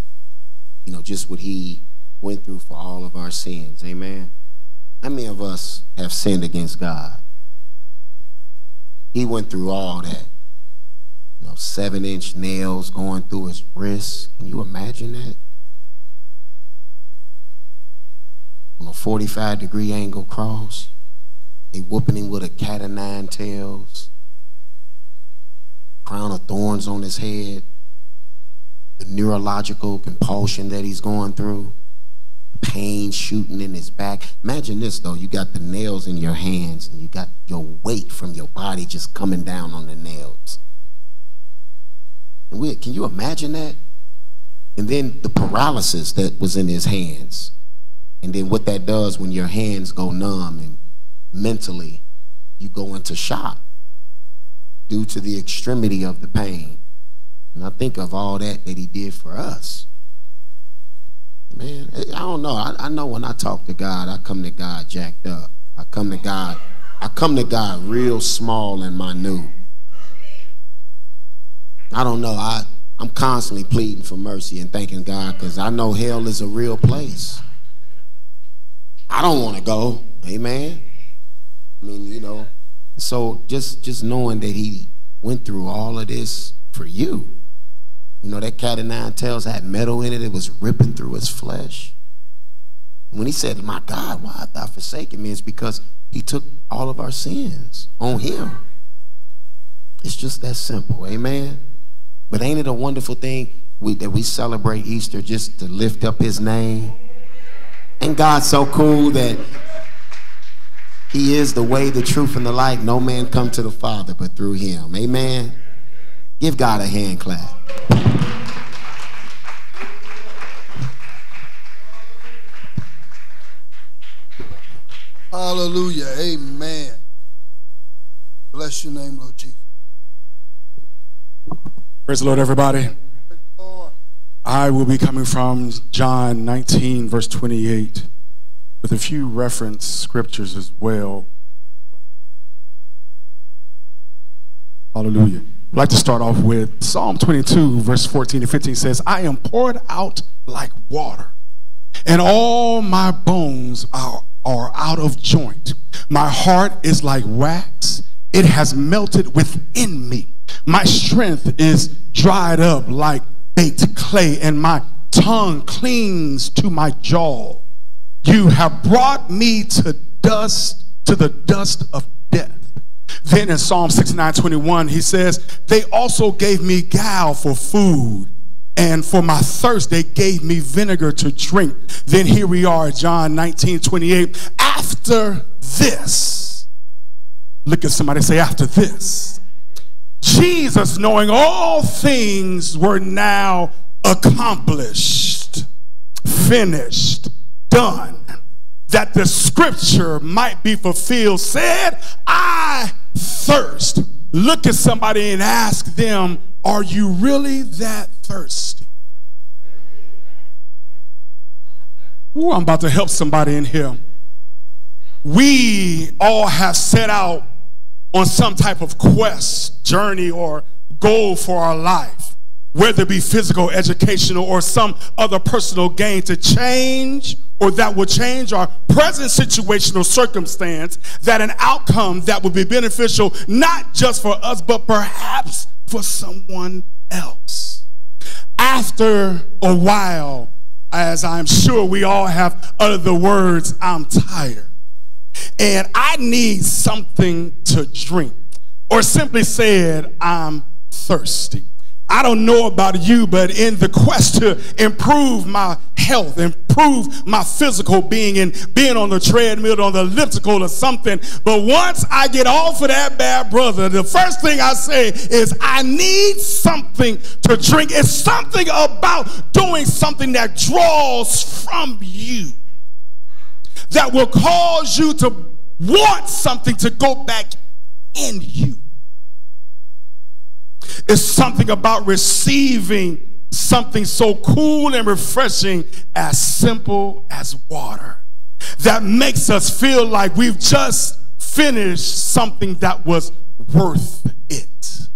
you know, just what he went through for all of our sins. Amen. How many of us have sinned against God? He went through all that. You know, seven inch nails going through his wrists. Can you imagine that? On a 45 degree angle cross. They whooping him with a cat of nine tails, crown of thorns on his head, the neurological compulsion that he's going through, pain shooting in his back. Imagine this though, you got the nails in your hands and you got your weight from your body just coming down on the nails. And we, can you imagine that? And then the paralysis that was in his hands. And then what that does when your hands go numb and mentally you go into shock due to the extremity of the pain. And I think of all that that he did for us. Man, I don't know. I, I know when I talk to God, I come to God jacked up. I come to God, I come to God real small and minute. I don't know. I, I'm constantly pleading for mercy and thanking God because I know hell is a real place. I don't want to go. Amen. I mean, you know, so just just knowing that he went through all of this for you. You know, that cat of nine tails had metal in it. It was ripping through his flesh. When he said, My God, why have thou forsaken me? It's because he took all of our sins on him. It's just that simple. Amen. But ain't it a wonderful thing we, that we celebrate Easter just to lift up his name? Ain't God so cool that he is the way, the truth, and the light? No man come to the Father but through him. Amen. Give God a hand clap. Hallelujah. Amen. Bless your name, Lord Jesus. Praise the Lord, everybody. I will be coming from John 19, verse 28, with a few reference scriptures as well. Hallelujah. I'd like to start off with Psalm 22, verse 14 and 15 says, I am poured out like water, and all my bones are are out of joint. My heart is like wax, it has melted within me. My strength is dried up like baked clay, and my tongue clings to my jaw. You have brought me to dust, to the dust of death. Then in Psalm 69 21, he says, They also gave me gall for food, and for my thirst, they gave me vinegar to drink. Then here we are, John 19 28. After this, look at somebody say, After this, Jesus, knowing all things were now accomplished, finished, done, that the scripture might be fulfilled, said, I thirst. Look at somebody and ask them, Are you really that thirsty? Ooh, I'm about to help somebody in here. We all have set out on some type of quest, journey, or goal for our life, whether it be physical, educational, or some other personal gain to change or that will change our present situational circumstance, that an outcome that would be beneficial not just for us, but perhaps for someone else. After a while, as I'm sure we all have uttered the words, I'm tired and I need something to drink. Or simply said, I'm thirsty. I don't know about you, but in the quest to improve my health, improve my physical being, and being on the treadmill, on the elliptical or something, but once I get off of that bad brother, the first thing I say is, I need something to drink. It's something about doing something that draws from you that will cause you to want something to go back in you. It's something about receiving something so cool and refreshing as simple as water that makes us feel like we've just finished something that was worth it.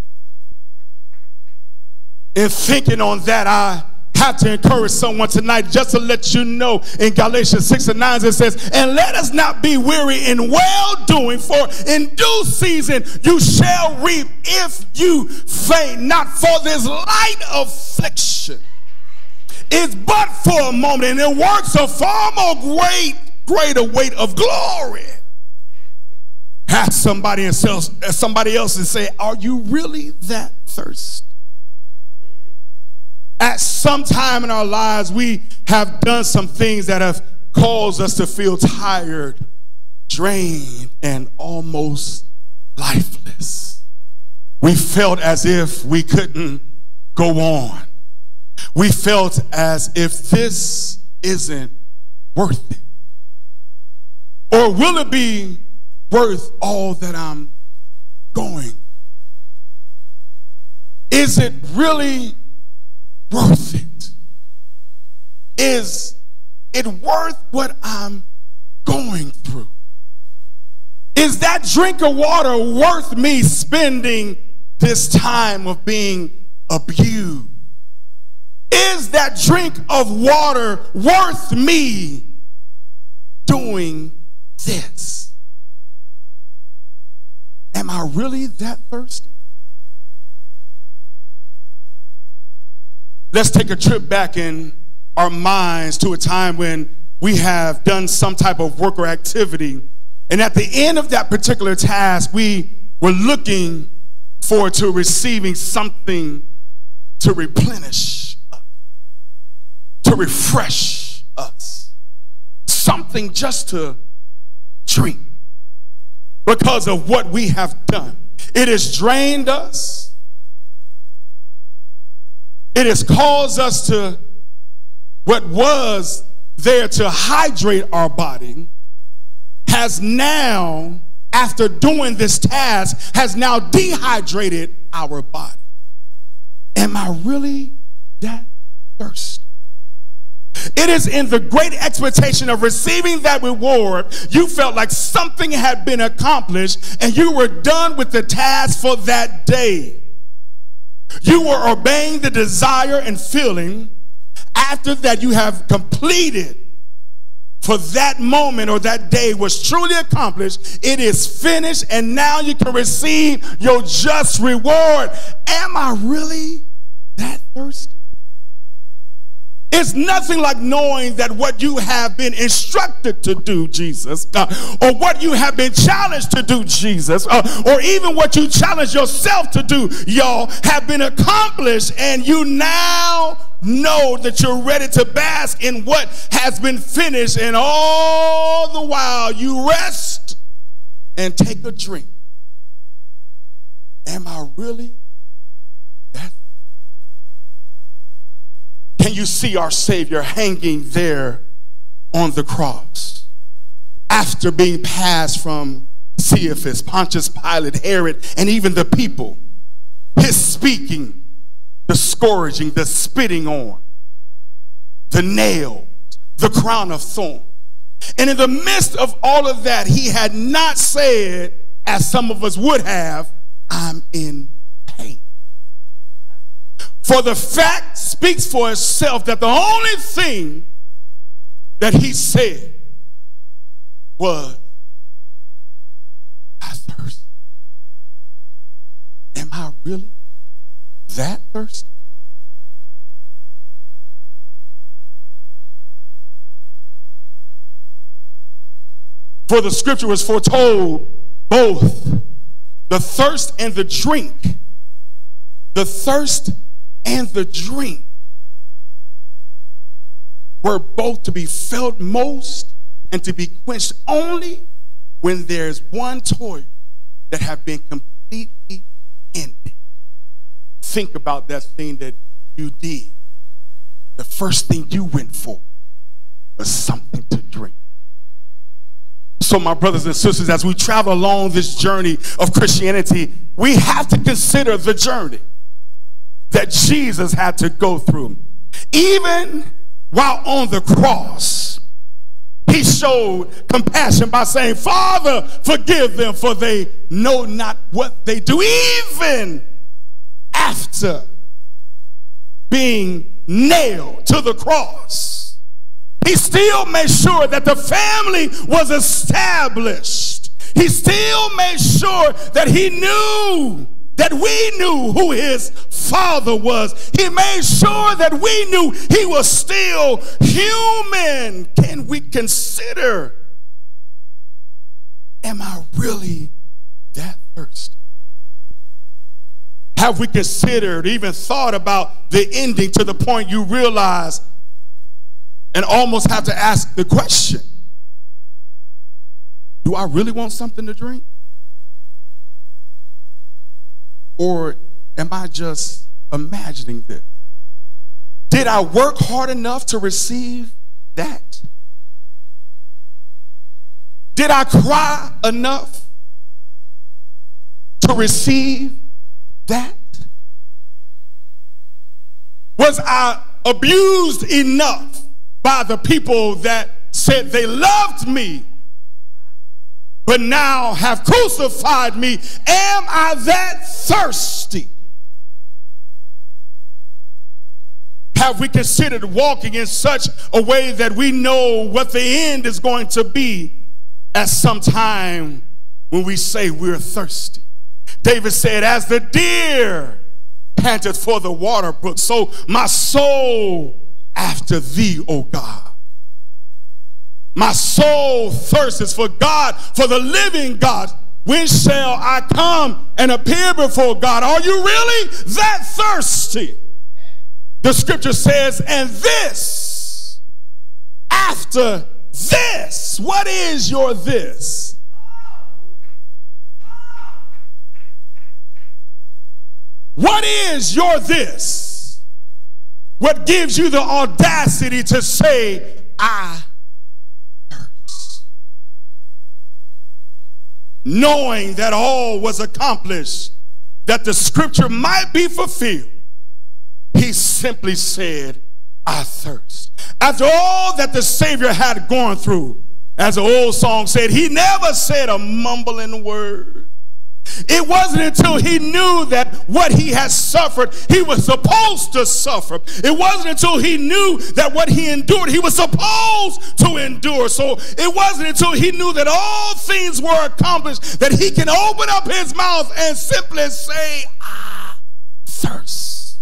In thinking on that, I have to encourage someone tonight just to let you know in Galatians 6 and 9 it says, And let us not be weary in well doing, for in due season you shall reap if you faint not for this light affliction. It's but for a moment, and it works a far more great, greater weight of glory. Ask somebody else, somebody else and say, Are you really that thirsty? At some time in our lives, we have done some things that have caused us to feel tired, drained, and almost lifeless. We felt as if we couldn't go on. We felt as if this isn't worth it. Or will it be worth all that I'm going? Is it really worth it? Is it worth what I'm going through? Is that drink of water worth me spending this time of being abused? Is that drink of water worth me doing this? Am I really that thirsty? Let's take a trip back in our minds to a time when we have done some type of work or activity. And at the end of that particular task, we were looking forward to receiving something to replenish us, to refresh us, something just to drink because of what we have done. It has drained us. It has caused us to, what was there to hydrate our body, has now, after doing this task, has now dehydrated our body. Am I really that thirsty? It is in the great expectation of receiving that reward, you felt like something had been accomplished and you were done with the task for that day. You were obeying the desire and feeling after that you have completed for that moment or that day was truly accomplished. It is finished, and now you can receive your just reward. Am I really that thirsty? It's nothing like knowing that what you have been instructed to do, Jesus, uh, or what you have been challenged to do, Jesus, uh, or even what you challenge yourself to do, y'all, have been accomplished, and you now know that you're ready to bask in what has been finished, and all the while you rest and take a drink. Am I really can you see our Savior hanging there on the cross after being passed from Caiaphas, Pontius Pilate, Herod, and even the people? His speaking, the scourging, the spitting on, the nail, the crown of thorns. And in the midst of all of that, he had not said, as some of us would have, I'm in pain. For the fact speaks for itself that the only thing that he said was, I thirst. Am I really that thirsty? For the scripture was foretold both the thirst and the drink. The thirst and the drink were both to be felt most and to be quenched only when there's one toil that have been completely ended. Think about that thing that you did. The first thing you went for was something to drink. So, my brothers and sisters, as we travel along this journey of Christianity, we have to consider the journey that Jesus had to go through. Even while on the cross, he showed compassion by saying, Father, forgive them, for they know not what they do. Even after being nailed to the cross, he still made sure that the family was established. He still made sure that he knew that we knew who his father was. He made sure that we knew he was still human. Can we consider, am I really that thirsty? Have we considered, even thought about the ending to the point you realize and almost have to ask the question Do I really want something to drink? Or am I just imagining this? Did I work hard enough to receive that? Did I cry enough to receive that? Was I abused enough by the people that said they loved me but now have crucified me. Am I that thirsty? Have we considered walking in such a way that we know what the end is going to be at some time when we say we're thirsty? David said, As the deer panted for the water brook, so my soul after thee, O God. My soul thirsts for God, for the living God. When shall I come and appear before God? Are you really that thirsty? The scripture says, and this, after this, what is your this? What is your this? What gives you the audacity to say, I knowing that all was accomplished, that the scripture might be fulfilled, he simply said, I thirst. After all that the Savior had gone through, as the old song said, he never said a mumbling word. It wasn't until he knew that what he had suffered, he was supposed to suffer. It wasn't until he knew that what he endured, he was supposed to endure. So it wasn't until he knew that all things were accomplished that he can open up his mouth and simply say, I thirst.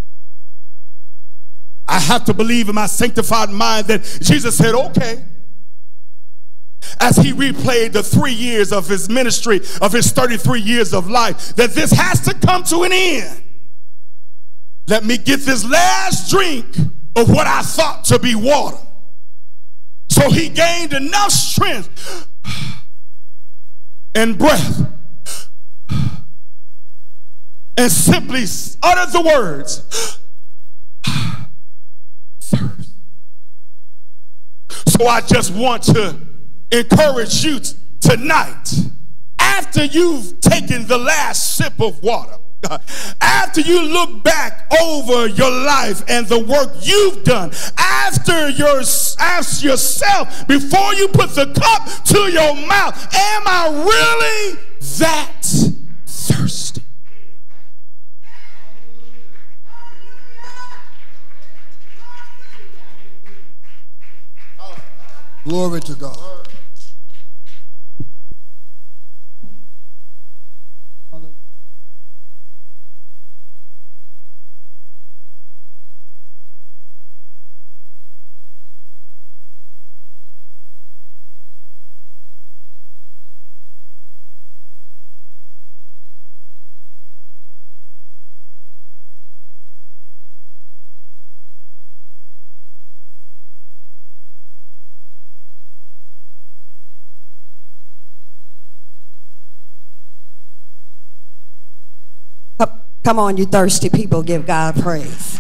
I have to believe in my sanctified mind that Jesus said, okay as he replayed the three years of his ministry, of his 33 years of life, that this has to come to an end. Let me get this last drink of what I thought to be water. So he gained enough strength and breath and simply uttered the words thirst. So I just want to encourage you tonight, after you've taken the last sip of water, *laughs* after you look back over your life and the work you've done, after your ask yourself before you put the cup to your mouth, am I really that thirsty? Glory to God. Come on, you thirsty people, give God praise.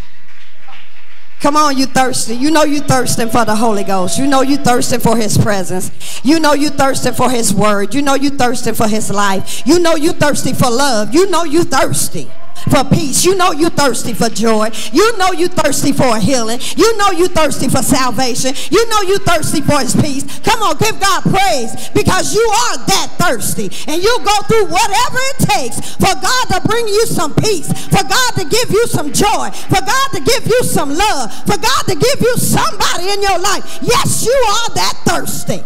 Come on, you thirsty. You know you thirsting for the Holy Ghost. You know you thirsting for his presence. You know you thirsting for his word. You know you thirsting for his life. You know you thirsty for love. You know you thirsty for peace. You know you thirsty for joy. You know you thirsty for healing. You know you thirsty for salvation. You know you thirsty for his peace. Come on, give God praise because you are that thirsty. And you'll go through whatever it takes for God to bring you some peace, for God to give you some joy, for God to give you some love, for God to give you somebody in your life. Yes, you are that thirsty.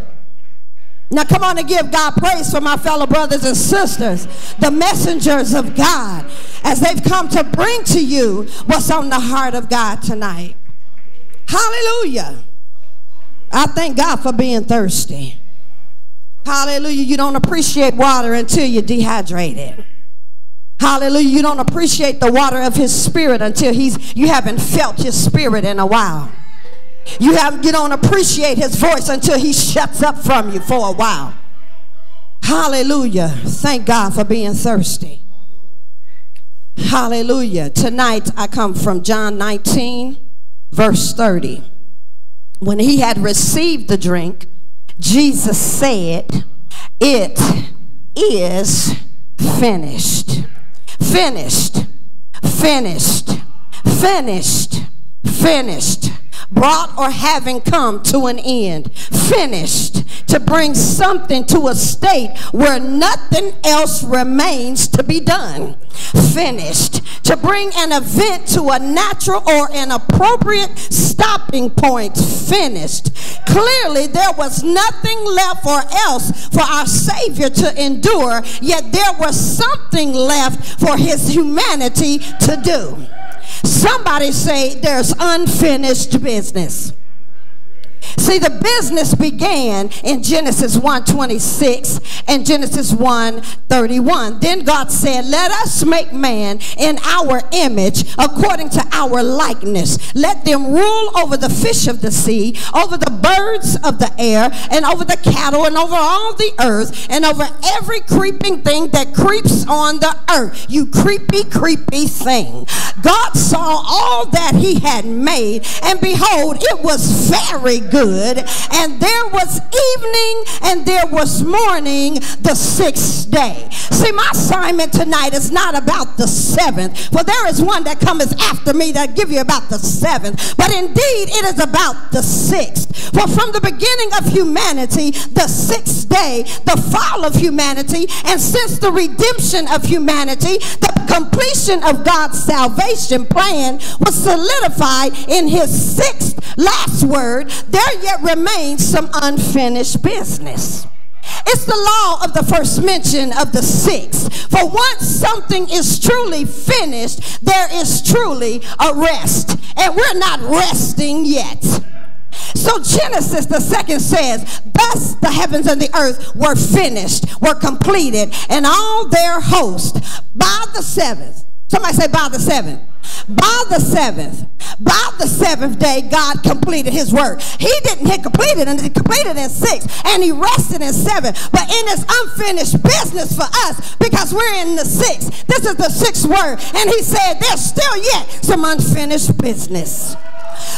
Now, come on and give God praise for my fellow brothers and sisters, the messengers of God, as they've come to bring to you what's on the heart of God tonight. Hallelujah. I thank God for being thirsty. Hallelujah. You don't appreciate water until you're dehydrated. Hallelujah. You don't appreciate the water of his spirit until he's you haven't felt his spirit in a while. You have you don't appreciate his voice until he shuts up from you for a while. Hallelujah. Thank God for being thirsty. Hallelujah. Tonight I come from John 19, verse 30. When he had received the drink, Jesus said, It is finished. Finished. Finished. Finished. Finished brought or having come to an end, finished, to bring something to a state where nothing else remains to be done, finished, to bring an event to a natural or an appropriate stopping point, finished. Clearly, there was nothing left or else for our Savior to endure, yet there was something left for his humanity to do. Somebody say there's unfinished business. See, the business began in Genesis 1:26 and Genesis 1:31. Then God said, "Let us make man in our image, according to our likeness. Let them rule over the fish of the sea, over the birds of the air, and over the cattle, and over all the earth, and over every creeping thing that creeps on the earth." You creepy, creepy thing. God saw all that He had made, and behold, it was very good. Good. And there was evening and there was morning the sixth day. See, my assignment tonight is not about the seventh, for there is one that cometh after me that give you about the seventh. But indeed, it is about the sixth. For from the beginning of humanity, the sixth day, the fall of humanity, and since the redemption of humanity, the completion of God's salvation plan was solidified in his sixth last word, there yet remains some unfinished business. It's the law of the first mention of the sixth. For once something is truly finished, there is truly a rest. And we're not resting yet. So Genesis, the second says, Thus the heavens and the earth were finished, were completed, and all their host by the seventh. Somebody say by the seventh. By the seventh, by the seventh day, God completed his work. He didn't hit completed and he completed in six, and he rested in seven. But in this unfinished business for us, because we're in the sixth, this is the sixth word, and he said there's still yet some unfinished business.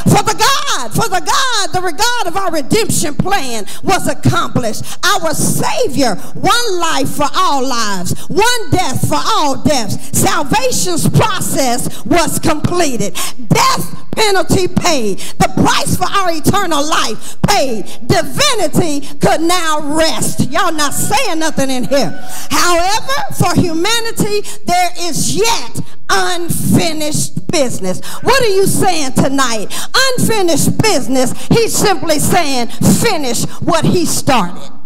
For the God, for the God, the regard of our redemption plan was accomplished. Our Savior, one life for all lives, one death for all deaths. Salvation's process was completed. Death penalty paid. The price for our eternal life paid. Divinity could now rest. Y'all not saying nothing in here. However, for humanity, there is yet unfinished business. What are you saying tonight? Unfinished business. He's simply saying, finish what he started.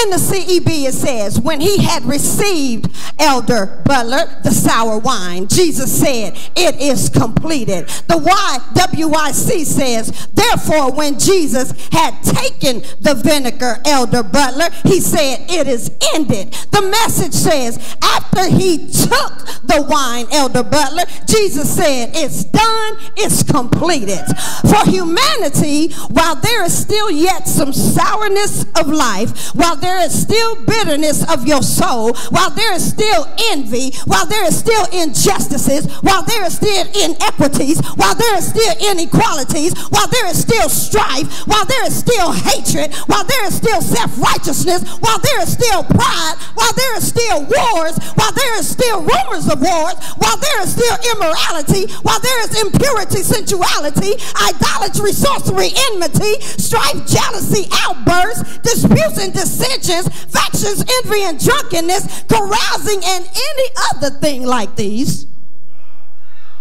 In the CEB, it says, when he had received Elder Butler the sour wine, Jesus said, It is completed. The Y, WYC says, Therefore, when Jesus had taken the vinegar, Elder Butler, he said, It is ended. The message says, After he took the wine, Elder Butler, Jesus said, It's done, it's completed. For humanity, while there is still yet some sourness of life, while there is still bitterness of your soul, while there is still envy, while there is still injustices, while there is still inequities, while there is still inequalities, while there is still strife, while there is still hatred, while there is still self-righteousness, while there is still pride, while there is still wars, while there is still rumors of wars, while there is still immorality, while there is impurity, sensuality, idolatry, sorcery, enmity, strife, jealousy, outbursts, disputes and factions, envy, and drunkenness, carousing, and any other thing like these.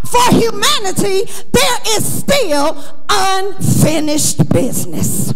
For humanity, there is still unfinished business.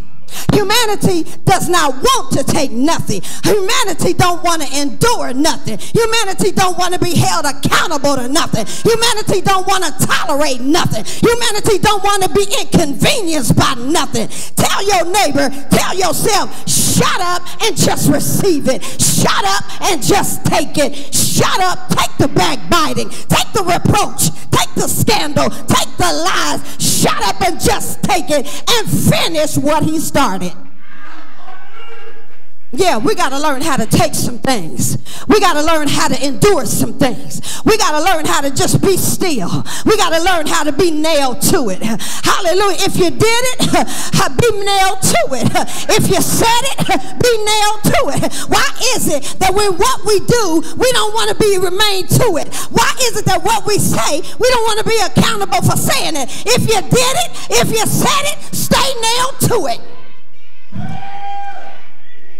Humanity does not want to take nothing. Humanity don't want to endure nothing. Humanity don't want to be held accountable to nothing. Humanity don't want to tolerate nothing. Humanity don't want to be inconvenienced by nothing. Tell your neighbor, tell yourself, shut up and just receive it. Shut up and just take it. Shut up, take the backbiting, take the reproach, take the scandal, take the lies. Shut up and just take it and finish what he started. Yeah, we got to learn how to take some things. We got to learn how to endure some things. We got to learn how to just be still. We got to learn how to be nailed to it. Hallelujah. If you did it, *laughs* be nailed to it. If you said it, *laughs* be nailed to it. Why is it that when what we do, we don't want to be remain to it? Why is it that what we say, we don't want to be accountable for saying it? If you did it, if you said it, stay nailed to it.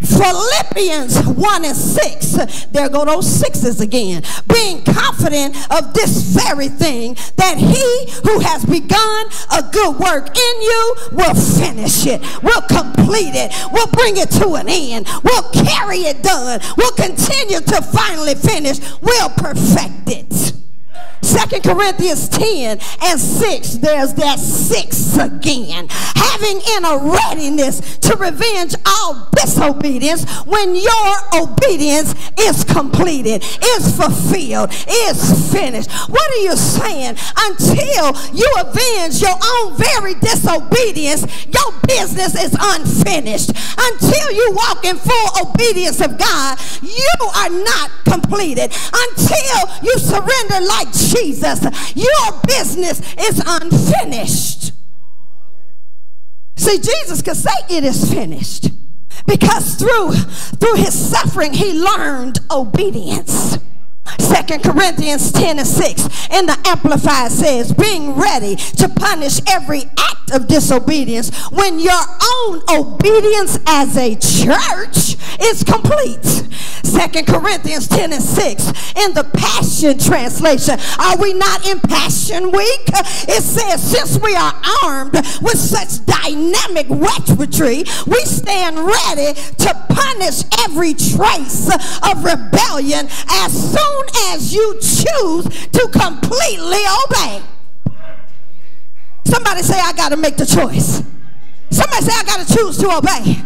Philippians 1 and 6. There go those sixes again. Being confident of this very thing, that he who has begun a good work in you will finish it, will complete it, will bring it to an end, will carry it done, will continue to finally finish, will perfect it. Second Corinthians 10 and 6, there's that six again. Having in a readiness to revenge all disobedience when your obedience is completed, is fulfilled, is finished. What are you saying? Until you avenge your own very disobedience, your business is unfinished. Until you walk in full obedience of God, you are not completed. Until you surrender like Jesus, Jesus, your business is unfinished. See, Jesus could say it is finished because through, through his suffering, he learned obedience. Second Corinthians 10 and 6 in the Amplified says, being ready to punish every act of disobedience when your own obedience as a church is complete. Second Corinthians 10 and 6 in the Passion Translation. Are we not in Passion Week? It says, since we are armed with such dynamic weaponry, we stand ready to punish every trace of rebellion as soon as you choose to completely obey. Somebody say, I got to make the choice. Somebody say, I got to choose to obey.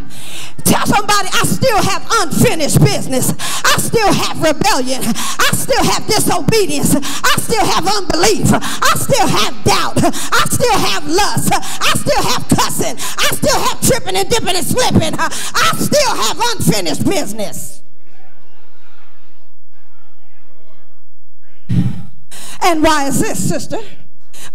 Tell somebody, I still have unfinished business. I still have rebellion. I still have disobedience. I still have unbelief. I still have doubt. I still have lust. I still have cussing. I still have tripping and dipping and slipping. I still have unfinished business. And why is this, sister?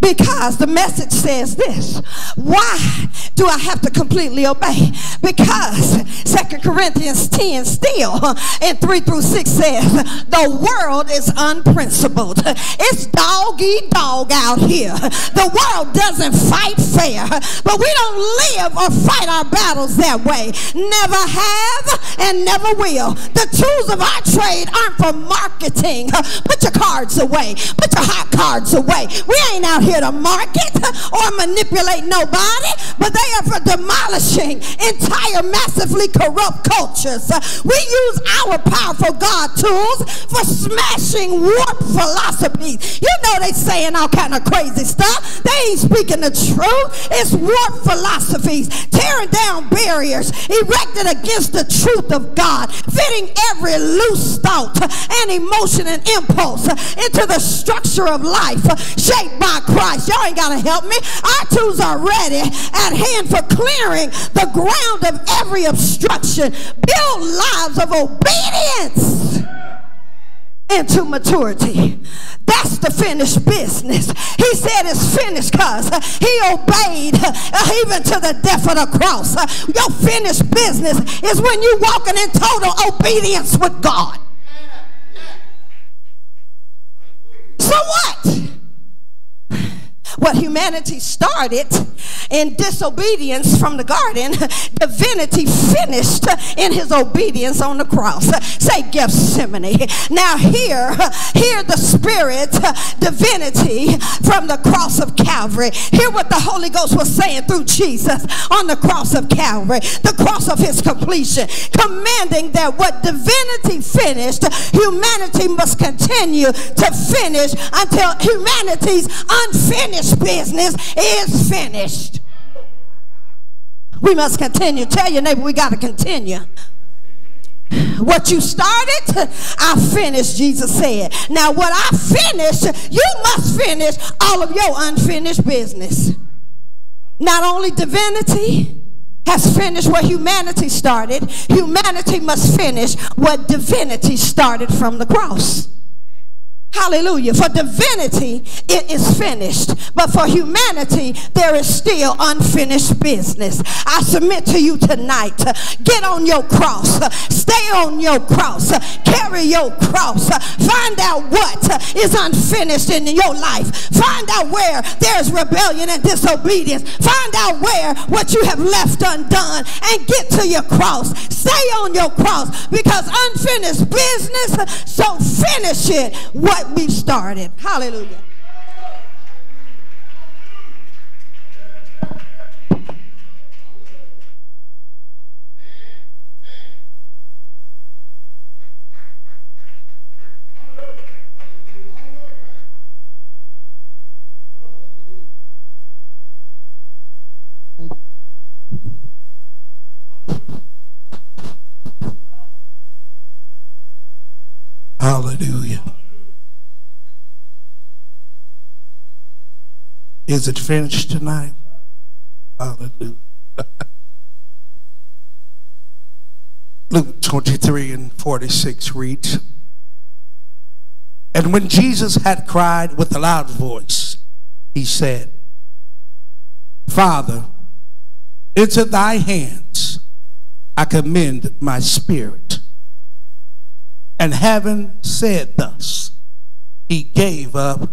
Because the message says this. Why do I have to completely obey? Because Second Corinthians 10 still in 3 through 6 says the world is unprincipled. It's dog eat dog out here. The world doesn't fight fair, but we don't live or fight our battles that way. Never have and never will. The tools of our trade aren't for marketing. Put your cards away. Put your hot cards away. We ain't out here to market or manipulate nobody, but they are for demolishing entire massively corrupt cultures. We use our powerful God tools for smashing warped philosophies. You know they saying all kind of crazy stuff. They ain't speaking the truth. It's warped philosophies, tearing down barriers erected against the truth of God, fitting every loose thought and emotion and impulse into the structure of life shaped by Christ. Y'all ain't got to help me. Our tools are ready at hand for clearing the ground of every obstruction. Build lives of obedience into maturity. That's the finished business. He said it's finished because he obeyed uh, even to the death of the cross. Uh, your finished business is when you're walking in total obedience with God. So what? What humanity started in disobedience from the garden, divinity finished in his obedience on the cross. Say Gethsemane. Now here, hear the spirit divinity from the cross of Calvary. Hear what the Holy Ghost was saying through Jesus on the cross of Calvary, the cross of his completion, commanding that what divinity finished, humanity must continue to finish until humanity's unfinished business is finished. We must continue. Tell your neighbor we got to continue. What you started, I finished, Jesus said. Now, what I finished, you must finish all of your unfinished business. Not only divinity has finished what humanity started, humanity must finish what divinity started from the cross. Hallelujah. For divinity, it is finished. But for humanity, there is still unfinished business. I submit to you tonight. Get on your cross. Stay on your cross. Carry your cross. Find out what is unfinished in your life. Find out where there's rebellion and disobedience. Find out where what you have left undone and get to your cross. Stay on your cross because unfinished business, so finish it. What we've started. Hallelujah. Hallelujah. Is it finished tonight? Hallelujah. *laughs* Luke 23 and 46 reads And when Jesus had cried with a loud voice, he said, Father, Into thy hands I commend my spirit. And having said thus, he gave up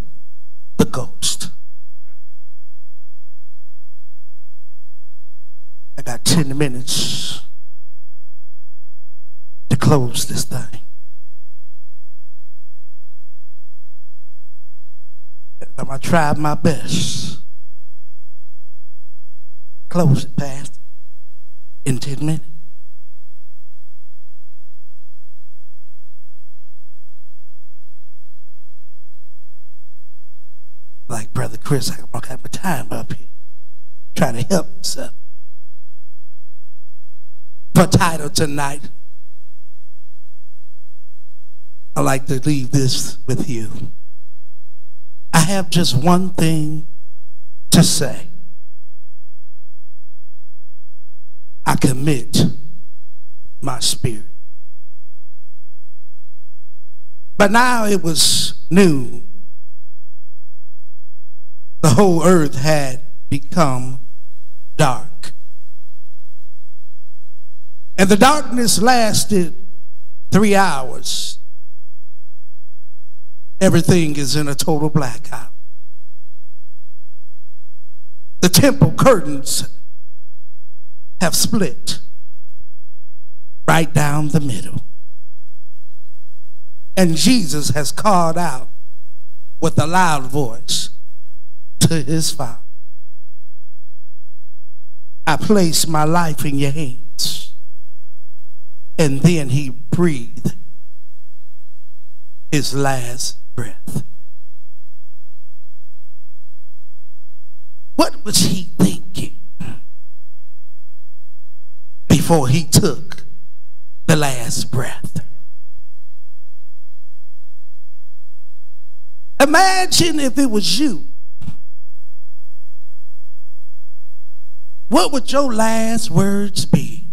the ghost. I got 10 minutes to close this thing. I'm to try my best. Close it, Pastor, in 10 minutes. Like Brother Chris, I don't have my time up here trying to help myself. Title tonight, I like to leave this with you. I have just one thing to say. I commit my spirit. But now it was noon. The whole earth had become dark. And the darkness lasted three hours. Everything is in a total blackout. The temple curtains have split right down the middle. And Jesus has called out with a loud voice to his Father I place my life in your hands. And then he breathed his last breath. What was he thinking before he took the last breath? Imagine if it was you. What would your last words be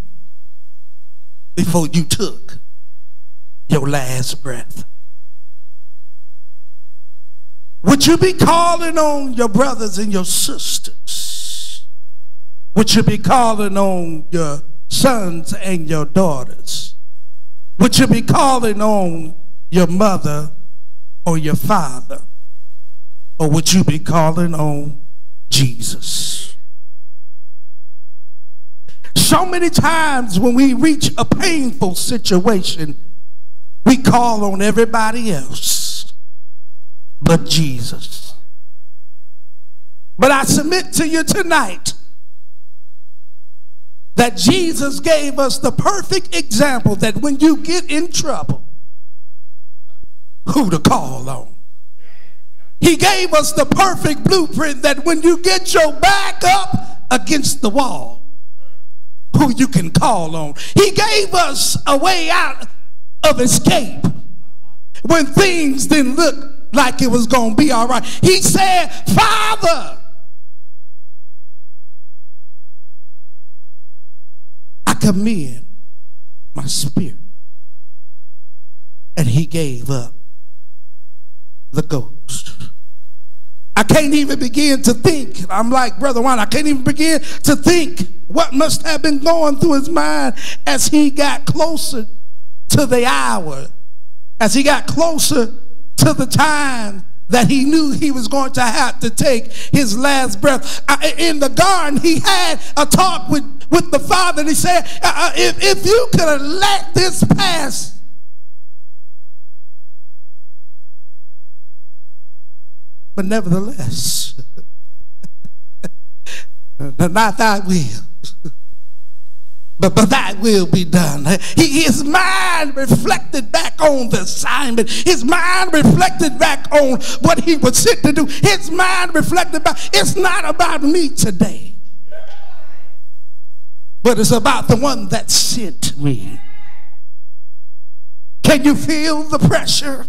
before you took your last breath? Would you be calling on your brothers and your sisters? Would you be calling on your sons and your daughters? Would you be calling on your mother or your father? Or would you be calling on Jesus? So many times when we reach a painful situation, we call on everybody else but Jesus. But I submit to you tonight that Jesus gave us the perfect example that when you get in trouble, who to call on. He gave us the perfect blueprint that when you get your back up against the wall, who you can call on. He gave us a way out of escape when things didn't look like it was going to be all right. He said, Father, I commend my spirit. And he gave up the ghost. I can't even begin to think. I'm like, Brother Juan, I can't even begin to think what must have been going through his mind as he got closer to the hour, as he got closer to the time that he knew he was going to have to take his last breath. In the garden, he had a talk with, with the Father, and he said, uh, uh, if, if you could have let this pass, but nevertheless, *laughs* not thy will, *laughs* but, but thy will be done. He, his mind reflected back on the assignment. His mind reflected back on what he was sent to do. His mind reflected back. It's not about me today, but it's about the one that sent me. Can you feel the pressure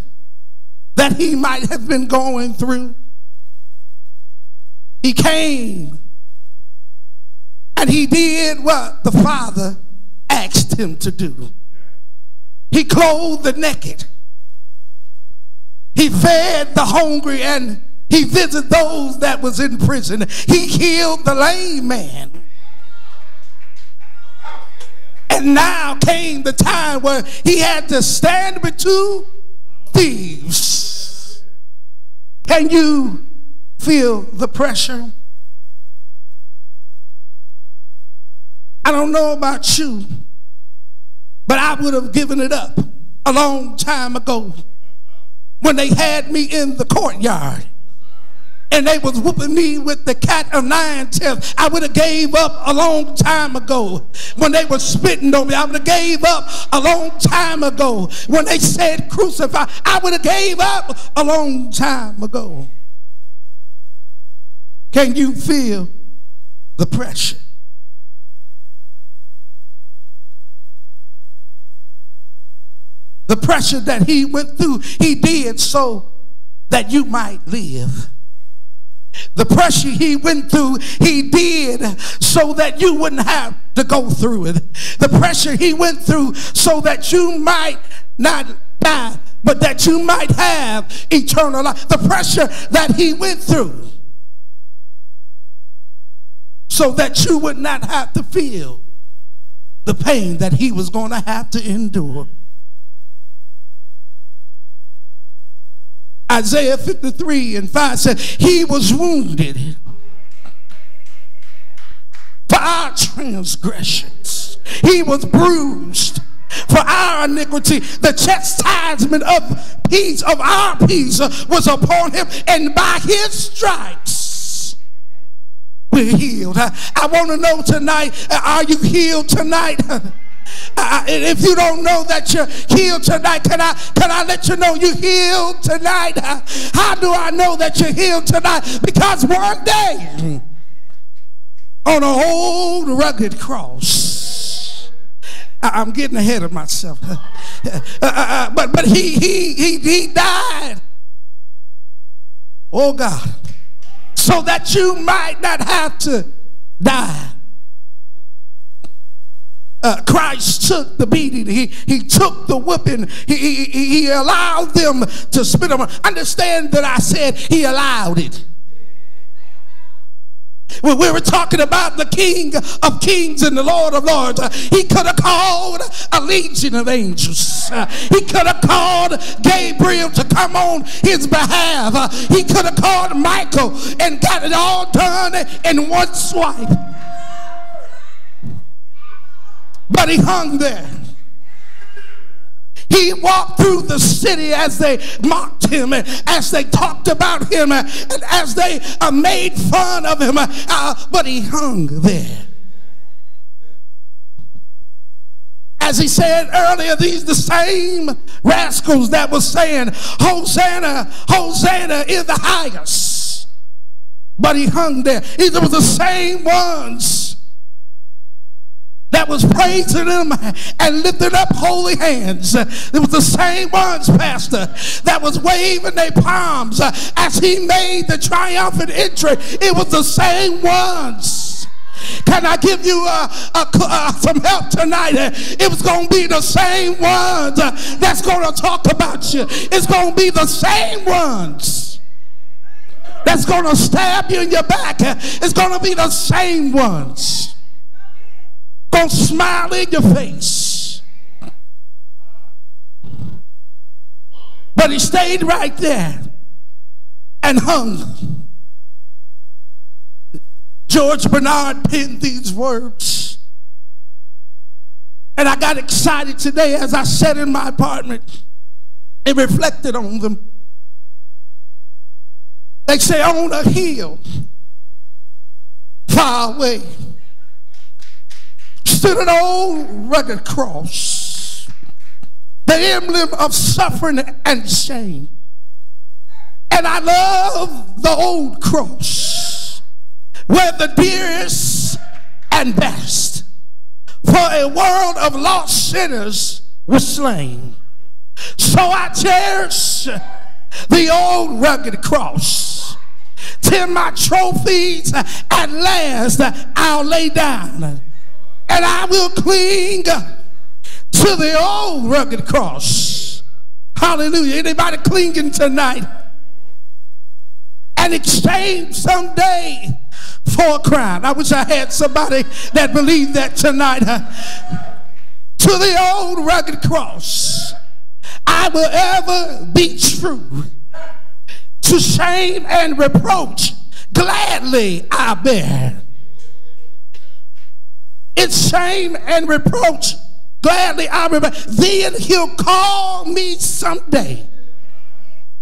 that he might have been going through? He came and he did what the Father asked him to do. He clothed the naked. He fed the hungry and he visited those that was in prison. He healed the lame man. And now came the time where he had to stand two thieves. Can you feel the pressure? I don't know about you, but I would have given it up a long time ago when they had me in the courtyard and they was whooping me with the cat of nine tails. I would have gave up a long time ago. When they were spitting on me, I would have gave up a long time ago. When they said crucify, I would have gave up a long time ago. Can you feel the pressure? The pressure that he went through, he did so that you might live. The pressure he went through, he did so that you wouldn't have to go through it. The pressure he went through so that you might not die, but that you might have eternal life. The pressure that he went through so that you would not have to feel the pain that he was going to have to endure. Isaiah 53 and 5 said, He was wounded for our transgressions, He was bruised for our iniquity. The chastisement of peace, of our peace, uh, was upon Him, and by His stripes, we're healed. I, I want to know tonight, uh, are you healed tonight? *laughs* Uh, if you don't know that you're healed tonight, can I can I let you know you're healed tonight? How do I know that you're healed tonight? Because one day on an old rugged cross, I, am getting ahead of myself. Uh, uh, uh, but but he he he he died. Oh God, so that you might not have to die uh, Christ took the beating. He, he took the whipping. He, he, he allowed them to spit on. Understand that I said he allowed it. When we were talking about the King of Kings and the Lord of Lords, he could have called a legion of angels. He could have called Gabriel to come on his behalf. He could have called Michael and got it all done in one swipe. But he hung there. He walked through the city as they mocked him, as they talked about him, and as they uh, made fun of him. Uh, but he hung there. As he said earlier, these the same rascals that were saying, Hosanna, Hosanna in the highest. But he hung there. These were the same ones that was praising him and lifting up holy hands. It was the same ones, Pastor, that was waving their palms as he made the triumphant entry. It was the same ones. Can I give you uh, uh, some help tonight? It was going to be the same ones that's going to talk about you. It's going to be the same ones that's going to stab you in your back. It's going to be the same ones gonna smile in your face. But he stayed right there and hung. George Bennard penned these words. And I got excited today as I sat in my apartment and reflected on them. They say, on a hill far away stood an old rugged cross, the emblem of suffering and shame. And I love the old cross where the dearest and best for a world of lost sinners was slain. So I cherish the old rugged cross. Till my trophies at last I'll lay down and I will cling to the old rugged cross. Hallelujah. Anybody clinging tonight? And exchange someday for a crown. I wish I had somebody that believed that tonight. to the old rugged cross. I will ever be true to shame and reproach. Gladly I bear. It's shame and reproach. Gladly I remember. Then he'll call me someday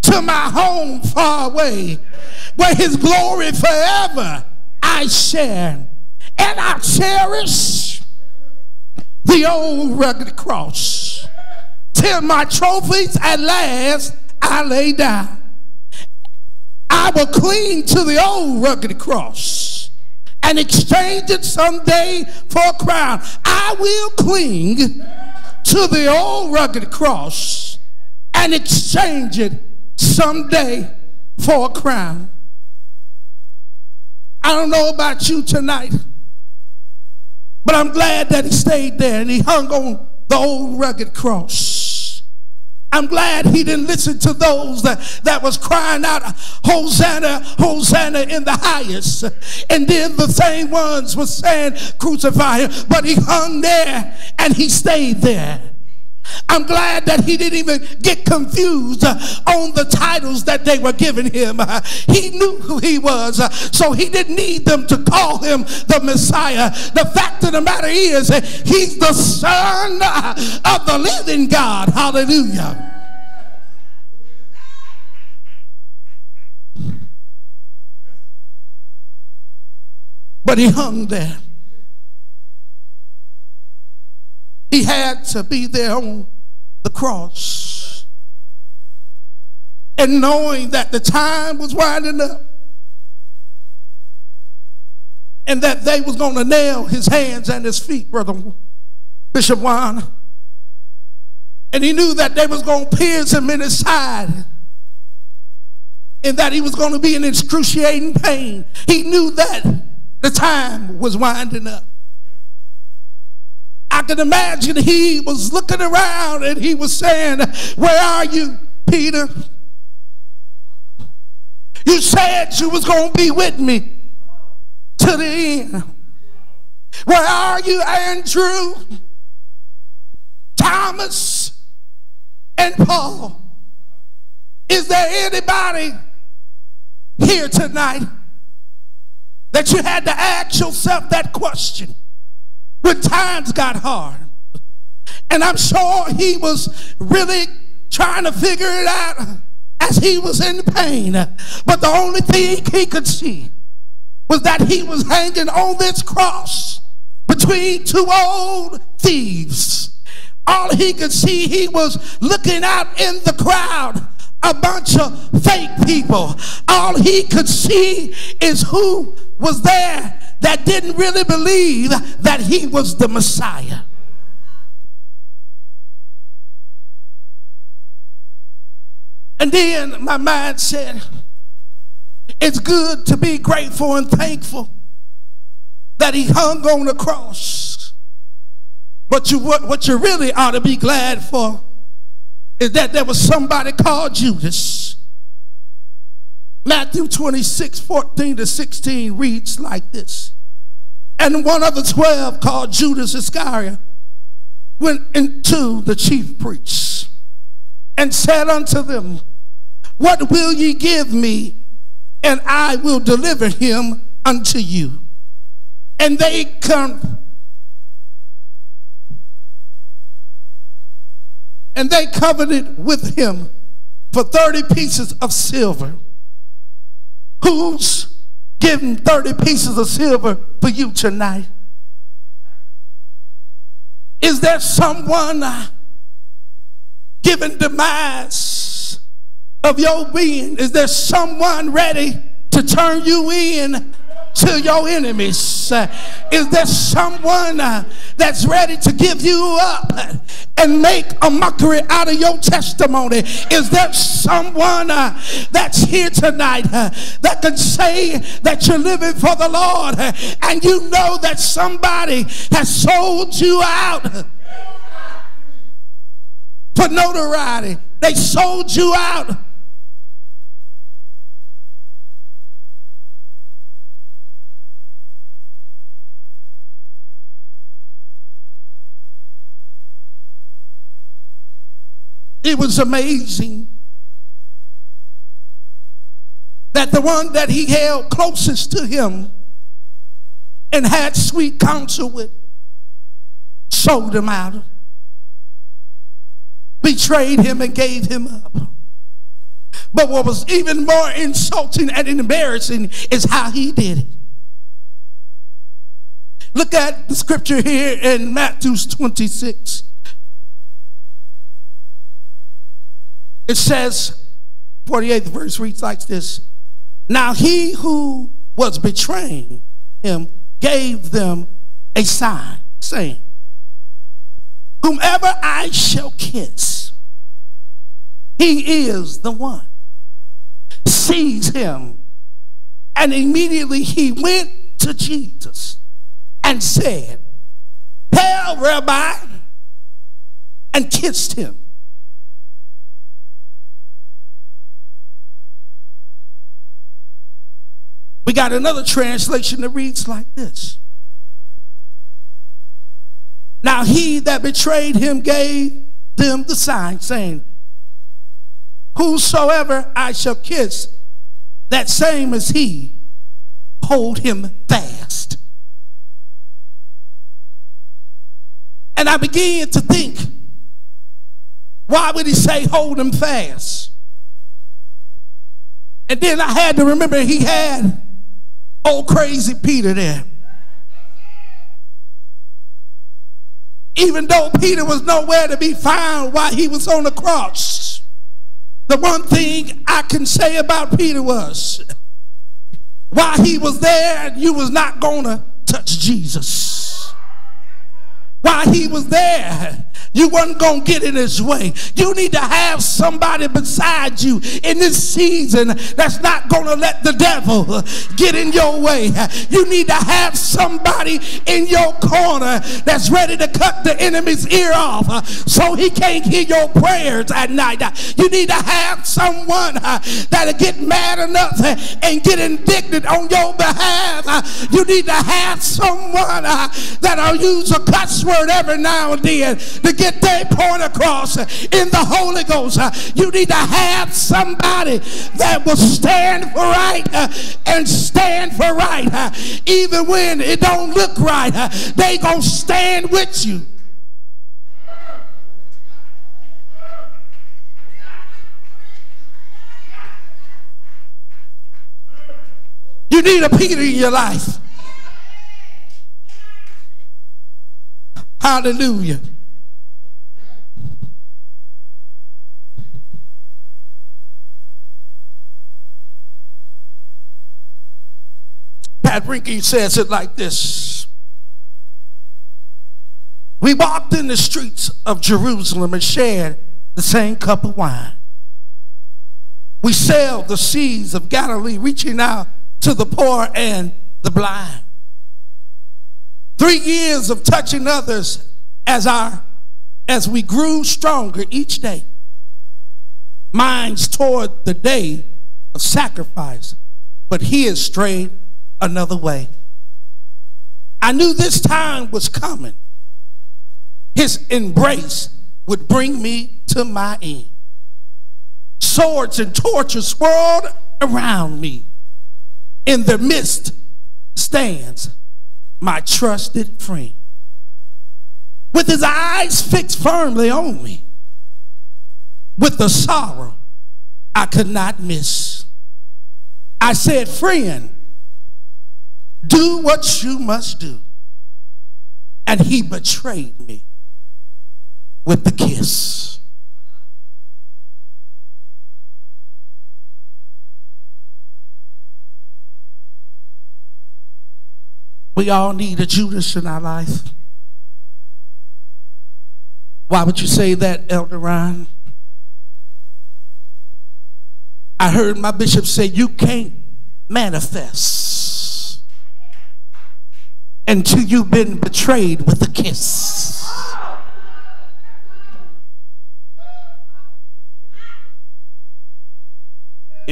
to my home far away where his glory forever I share. And I cherish the old rugged cross till my trophies at last I lay down. I will cling to the old rugged cross and exchange it someday for a crown. I will cling to the old rugged cross and exchange it someday for a crown. I don't know about you tonight, but I'm glad that he stayed there and he hung on the old rugged cross. I'm glad he didn't listen to those that, that was crying out, Hosanna, Hosanna in the highest. And then the same ones were saying, crucify him. But he hung there and he stayed there. I'm glad that he didn't even get confused uh, on the titles that they were giving him. Uh, He knew who he was, uh, so he didn't need them to call him the Messiah. The fact of the matter is, he's the Son of the living God. Hallelujah. But he hung there. He had to be there on the cross. And knowing that the time was winding up and that they was going to nail his hands and his feet, Brother Bishop Juan. And he knew that they was going to pierce him in his side and that he was going to be in excruciating pain. He knew that the time was winding up. I can imagine he was looking around and he was saying, Where are you, Peter? You said you was going to be with me to the end. Where are you, Andrew? Thomas and Paul? Is there anybody here tonight that you had to ask yourself that question? When times got hard. And I'm sure he was really trying to figure it out as he was in pain. But the only thing he could see was that he was hanging on this cross between two old thieves. All he could see, he was looking out in the crowd a bunch of fake people. All he could see is who was there that didn't really believe that he was the Messiah. And then my mind said, it's good to be grateful and thankful that he hung on the cross. But you, what, what you really ought to be glad for is that there was somebody called Judas. Matthew 26, 14 to 16 reads like this. And one of the twelve, called Judas Iscariot, went into the chief priests and said unto them, What will ye give me? And I will deliver him unto you. And they come and they covenanted with him for 30 pieces of silver. Who's giving 30 pieces of silver for you tonight? Is there someone uh, giving demise of your being? Is there someone ready to turn you in to your enemies? Is there someone uh, that's ready to give you up and make a mockery out of your testimony? Is there someone uh, that's here tonight uh, that can say that you're living for the Lord and you know that somebody has sold you out for notoriety? They sold you out it was amazing that the one that he held closest to him and had sweet counsel with sold him out, betrayed him, and gave him up. But what was even more insulting and embarrassing is how he did it. Look at the scripture here in Matthew 26. It says, 48th verse reads like this Now he who was betraying him gave them a sign, saying, Whomever I shall kiss, he is the one. Seize him. And immediately he went to Jesus and said, Hail, Rabbi, and kissed him. We got another translation that reads like this. Now he that betrayed him gave them the sign, saying, Whosoever I shall kiss, that same as he, hold him fast. And I began to think, why would he say hold him fast? And then I had to remember he had old crazy Peter there. Even though Peter was nowhere to be found while he was on the cross, the one thing I can say about Peter was while he was there, you was not gonna touch Jesus. While he was there, you wasn't going to get in his way. You need to have somebody beside you in this season that's not going to let the devil get in your way. You need to have somebody in your corner that's ready to cut the enemy's ear off so he can't hear your prayers at night. You need to have someone uh, that'll get mad enough and get indignant on your behalf. You need to have someone uh, that'll use a cuss word every now and then to get their point across in the Holy Ghost. Uh, you need to have somebody that will stand for right uh, and stand for right. Uh, even when it don't look right, they gonna stand with you. You need a Peter in your life. Hallelujah. Pat says it like this We walked in the streets of Jerusalem and shared the same cup of wine. We sailed the seas of Galilee, reaching out to the poor and the blind. Three years of touching others as our as we grew stronger each day. Minds toward the day of sacrifice, but he has strayed another way. I knew this time was coming. His embrace would bring me to my end. Swords and torches swirled around me. In the midst stands my trusted friend. With his eyes fixed firmly on me, with the sorrow I could not miss. I said, Friend, do what you must do. And he betrayed me with the kiss. We all need a Judas in our life. Why would you say that, Elder Ryan? I heard my bishop say, You can't manifest until you've been betrayed with a kiss.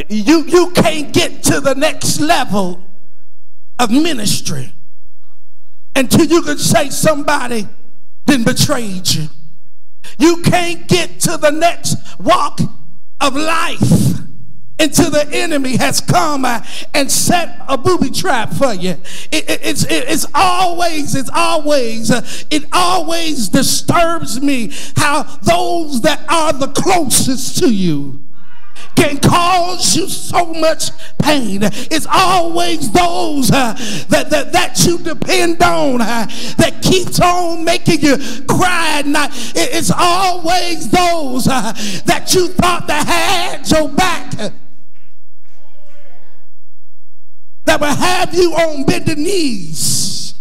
You, you can't get to the next level of ministry until you can say somebody then betrayed you. You can't get to the next walk of life until the enemy has come and set a booby trap for you. It, it- it's, it- it's always, it's always, uh, it always disturbs me how those that are the closest to you can cause you so much pain. It's always those uh, that, that that you depend on uh, that keeps on making you cry at night. It- It's always those uh, that you thought that had your back. That will have you on bended knees.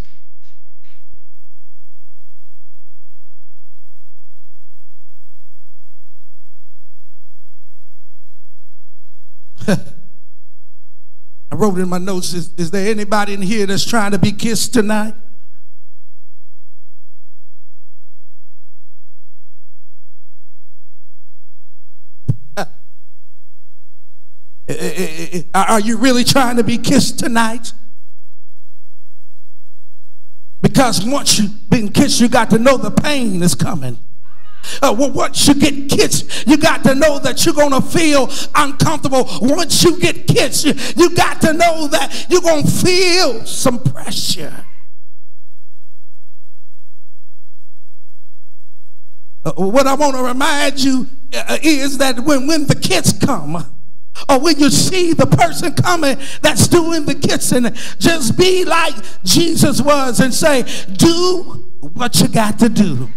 *laughs* I wrote in my notes, is, is there anybody in here that's trying to be kissed tonight? Are you really trying to be kissed tonight? Because once you've been kissed, you got to know the pain is coming. Uh, well, once you get kissed, you got to know that you're going to feel uncomfortable. Once you get kissed, you, you got to know that you're going to feel some pressure. Uh, what I want to remind you uh, is that when, when the kids come, or when you see the person coming that's doing the kissing, just be like Jesus was and say, Do what you got to do.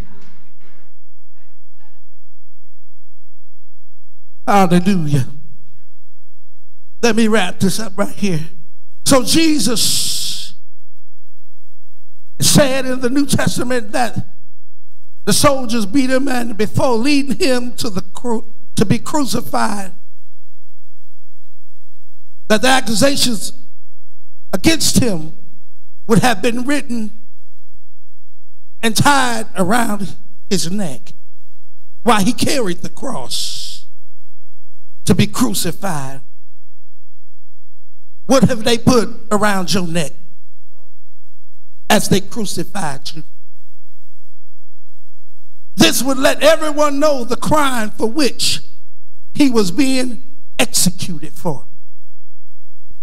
Hallelujah. Let me wrap this up right here. So, Jesus said in the New Testament that the soldiers beat him, and before leading him to, the to be crucified, that the accusations against him would have been written and tied around his neck while he carried the cross to be crucified. What have they put around your neck as they crucified you? This would let everyone know the crime for which he was being executed for.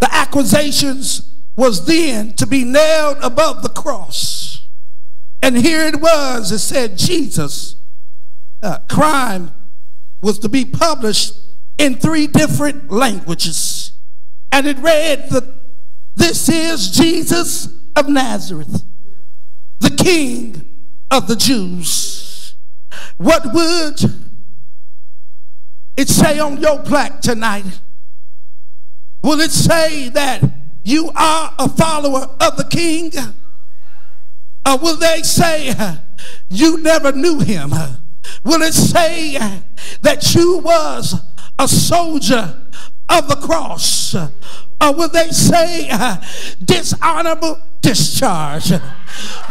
The accusations was then to be nailed above the cross. And here it was, it said Jesus' uh, crime was to be published in three different languages. And it read, This is Jesus of Nazareth, the King of the Jews. What would it say on your plaque tonight? Will it say that you are a follower of the King? Or will they say you never knew him? Will it say that you was a soldier of the cross? Or will they say dishonorable discharge?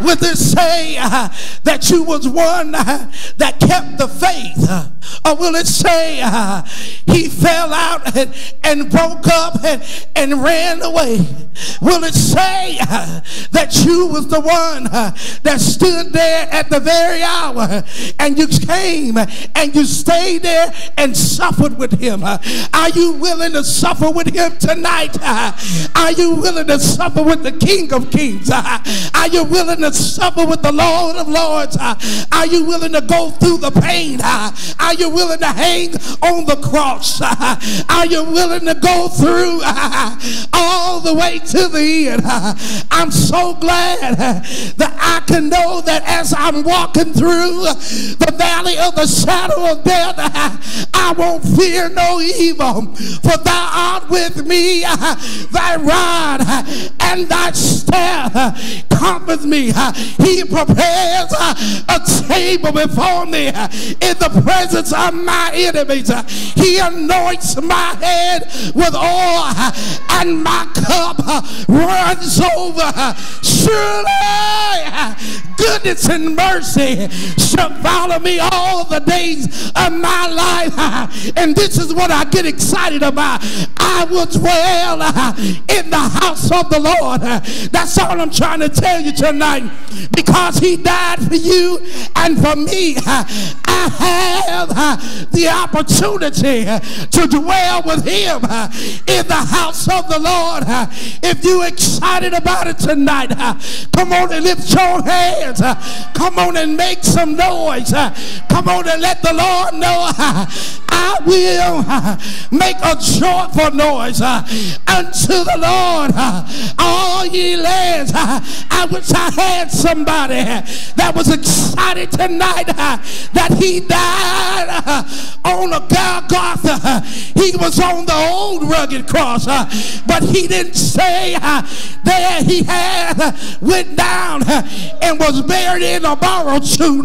Will it say uh, that you was one uh, that kept the faith? Uh, or will it say he fell out and, and broke up and, and ran away? Will it say that you was the one that stood there at the very hour and you came and you stayed there and suffered with him? Are you willing to suffer with him tonight? Are you willing to suffer with the King of Kings? Uh, are you willing to suffer with the Lord of Lords? Uh, are you willing to go through the pain? Uh, are you willing to hang on the cross? Are you willing to go through all the way to the end? I'm so glad that I can know that as I'm walking through the valley of the shadow of death, I won't fear no evil, for thou art with me, thy rod and thy staff comfort me. He prepares a table before me in the presence of my enemies. He anoints my head with oil, and my cup runs over. surely goodness and mercy shall follow me all the days of my life. And this is what I get excited about. I will dwell in the house of the Lord. That's all I'm trying to tell you tonight. Because he died for you and for me. I have the opportunity to dwell with him in the house of the Lord. If you're excited about it tonight, come on and lift your hands. Come on and make some noise. Come on and let the Lord know I will *laughs* make a joyful noise uh, unto the Lord. Uh, all ye lands, uh, I wish I had somebody that was excited tonight that he died on a Golgotha. He was on the old rugged cross, but he didn't say there he had went down and was buried in a borrowed tomb.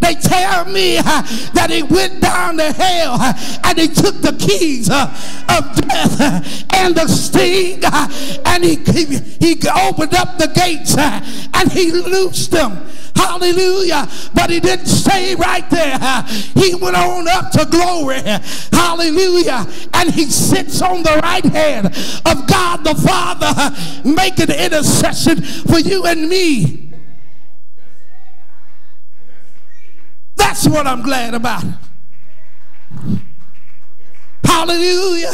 They tell me that he went down to hell and he took the keys uh, of death and the sting uh, and he, he, opened up the gates uh, and he loosed them. Hallelujah. But he didn't stay right there. He went on up to glory. Hallelujah. And he sits on the right hand of God the Father, making intercession for you and me. That's what I'm glad about. Hallelujah.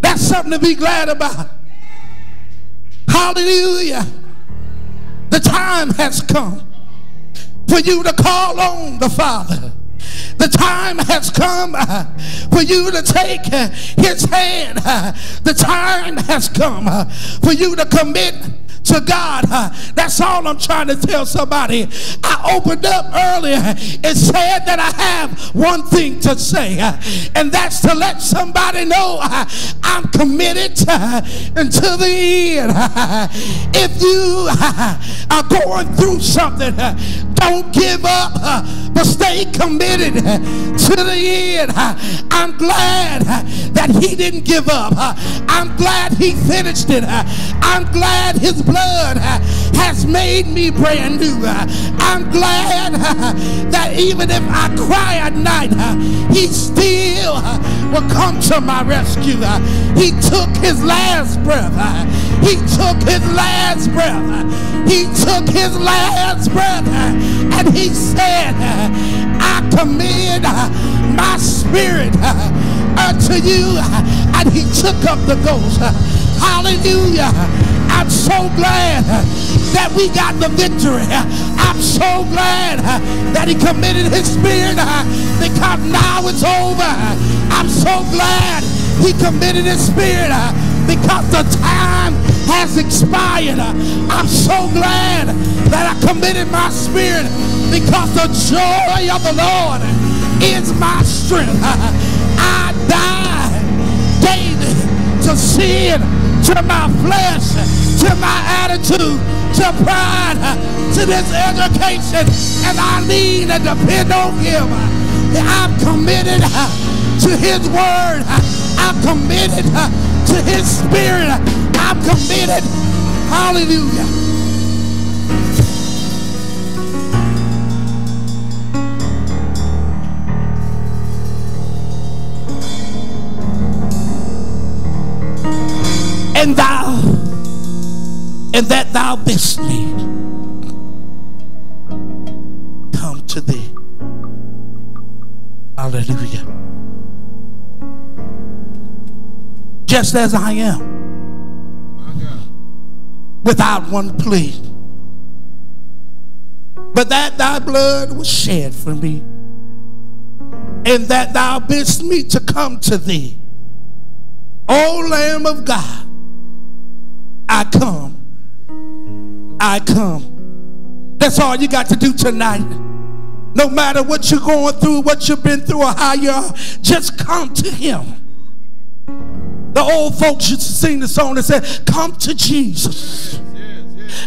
That's something to be glad about. Hallelujah. The time has come for you to call on the Father. The time has come uh, for you to take uh, his hand. Uh, the time has come for you to commit to God. That's all I'm trying to tell somebody. I opened up earlier and said that I have one thing to say, and that's to let somebody know I'm committed until the end. If you are going through something, don't give up, but stay committed to the end. I'm glad that he didn't give up. I'm glad he finished it. I'm glad his blood uh, has made me brand new. Uh, I'm glad uh, that even if I cry at night, uh, he still uh, will come to my rescue. Uh, he took his last breath. He took his last breath. He took his last breath. And he said, I commend my spirit unto you. And he took up the ghost. Hallelujah. I'm so glad that we got the victory. I'm so glad that he committed his spirit because now it's over. I'm so glad he committed his spirit because the time has expired. I'm so glad that I committed my spirit because the joy of the Lord is my strength. I died daily to sin, to my flesh, to my attitude, to pride, to this education, and I lean and depend on Him. I'm committed to His word. I'm committed to His spirit. I'm committed. Hallelujah. and thou, and that thou bidst me come to thee. Hallelujah. Just as I am, without one plea, but that thy blood was shed for me, and that thou bidst me to come to thee. O Lamb of God, I come. I come. That's all you got to do tonight. No matter what you're going through, what you've been through, or how you are, just come to Him. The old folks used to sing the song that said, Come to Jesus.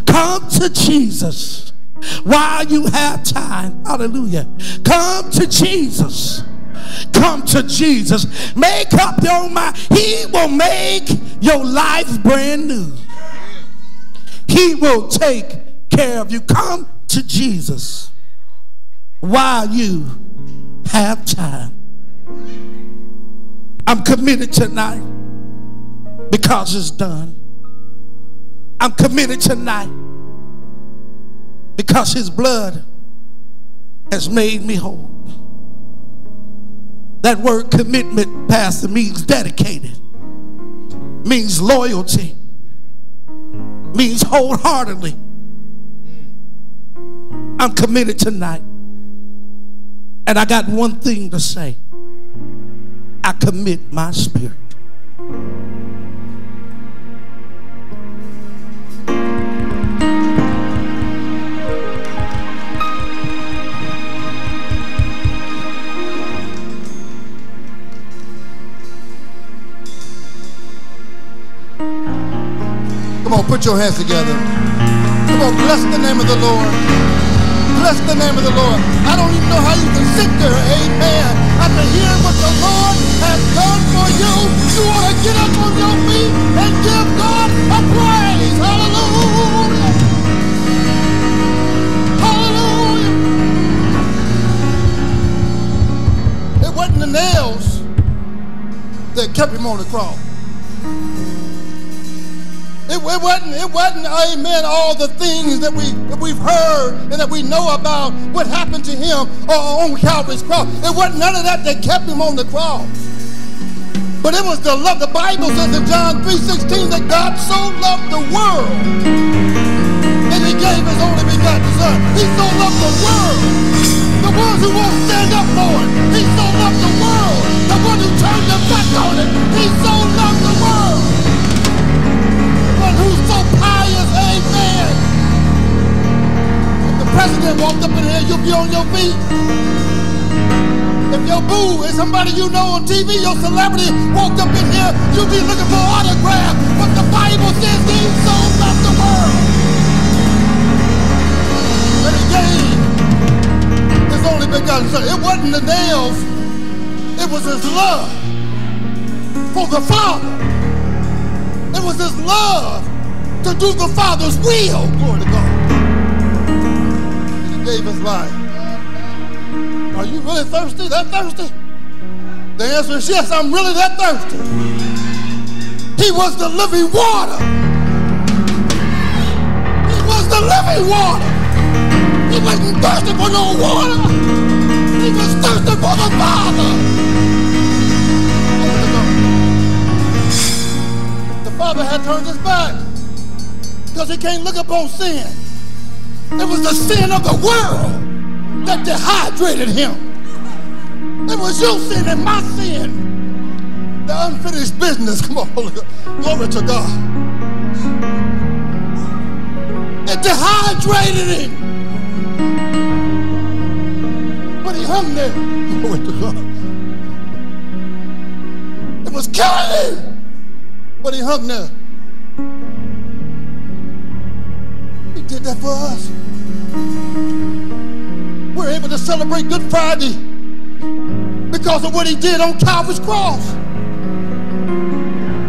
Come to Jesus while you have time. Hallelujah. Come to Jesus. Come to Jesus. Make up your mind. He will make your life brand new. He will take care of you. Come to Jesus while you have time. I'm committed tonight because it's done. I'm committed tonight because his blood has made me whole. That word commitment, Pastor, means dedicated, means loyalty, means wholeheartedly. I'm committed tonight. And I got one thing to say I commit my spirit. Come on, put your hands together. Come on, bless the name of the Lord. Bless the name of the Lord. I don't even know how you can sit there, amen. After hearing what the Lord has done for you, you want to get up on your feet and give God a praise. Hallelujah. Hallelujah. It wasn't the nails that kept him on the cross. It, it, wasn't, it wasn't, amen, all the things that, we, that we've heard and that we know about what happened to him uh, on Calvary's cross. It wasn't none of that that kept him on the cross. But it was the love. The Bible says in John 3.16 that God so loved the world that he gave his only begotten son. He so loved the world. The ones who won't stand up for it. He so loved the world. The one who turned their back on it. He so loved the president walked up in here, you'll be on your feet. If your boo is somebody you know on TV, your celebrity walked up in here, you'll be looking for autograph. But the Bible says he so loved the world. That he gave his only begotten son. It wasn't the nails, it was his love for the Father. It was his love to do the Father's will. Glory to God. Gave his life. Are you really thirsty? That thirsty? The answer is yes, I'm really that thirsty. He was the living water. He was the living water. He wasn't thirsty for no water. He was thirsty for the Father. The Father had turned his back because he can't look upon sin. It was the sin of the world that dehydrated him. It was your sin and my sin. The unfinished business. *laughs* Come on, glory to God. It dehydrated him. But he hung there. *laughs* Glory to God. It was killing him but he hung there. Did that for us. We're able to celebrate Good Friday because of what he did on Calvary's cross.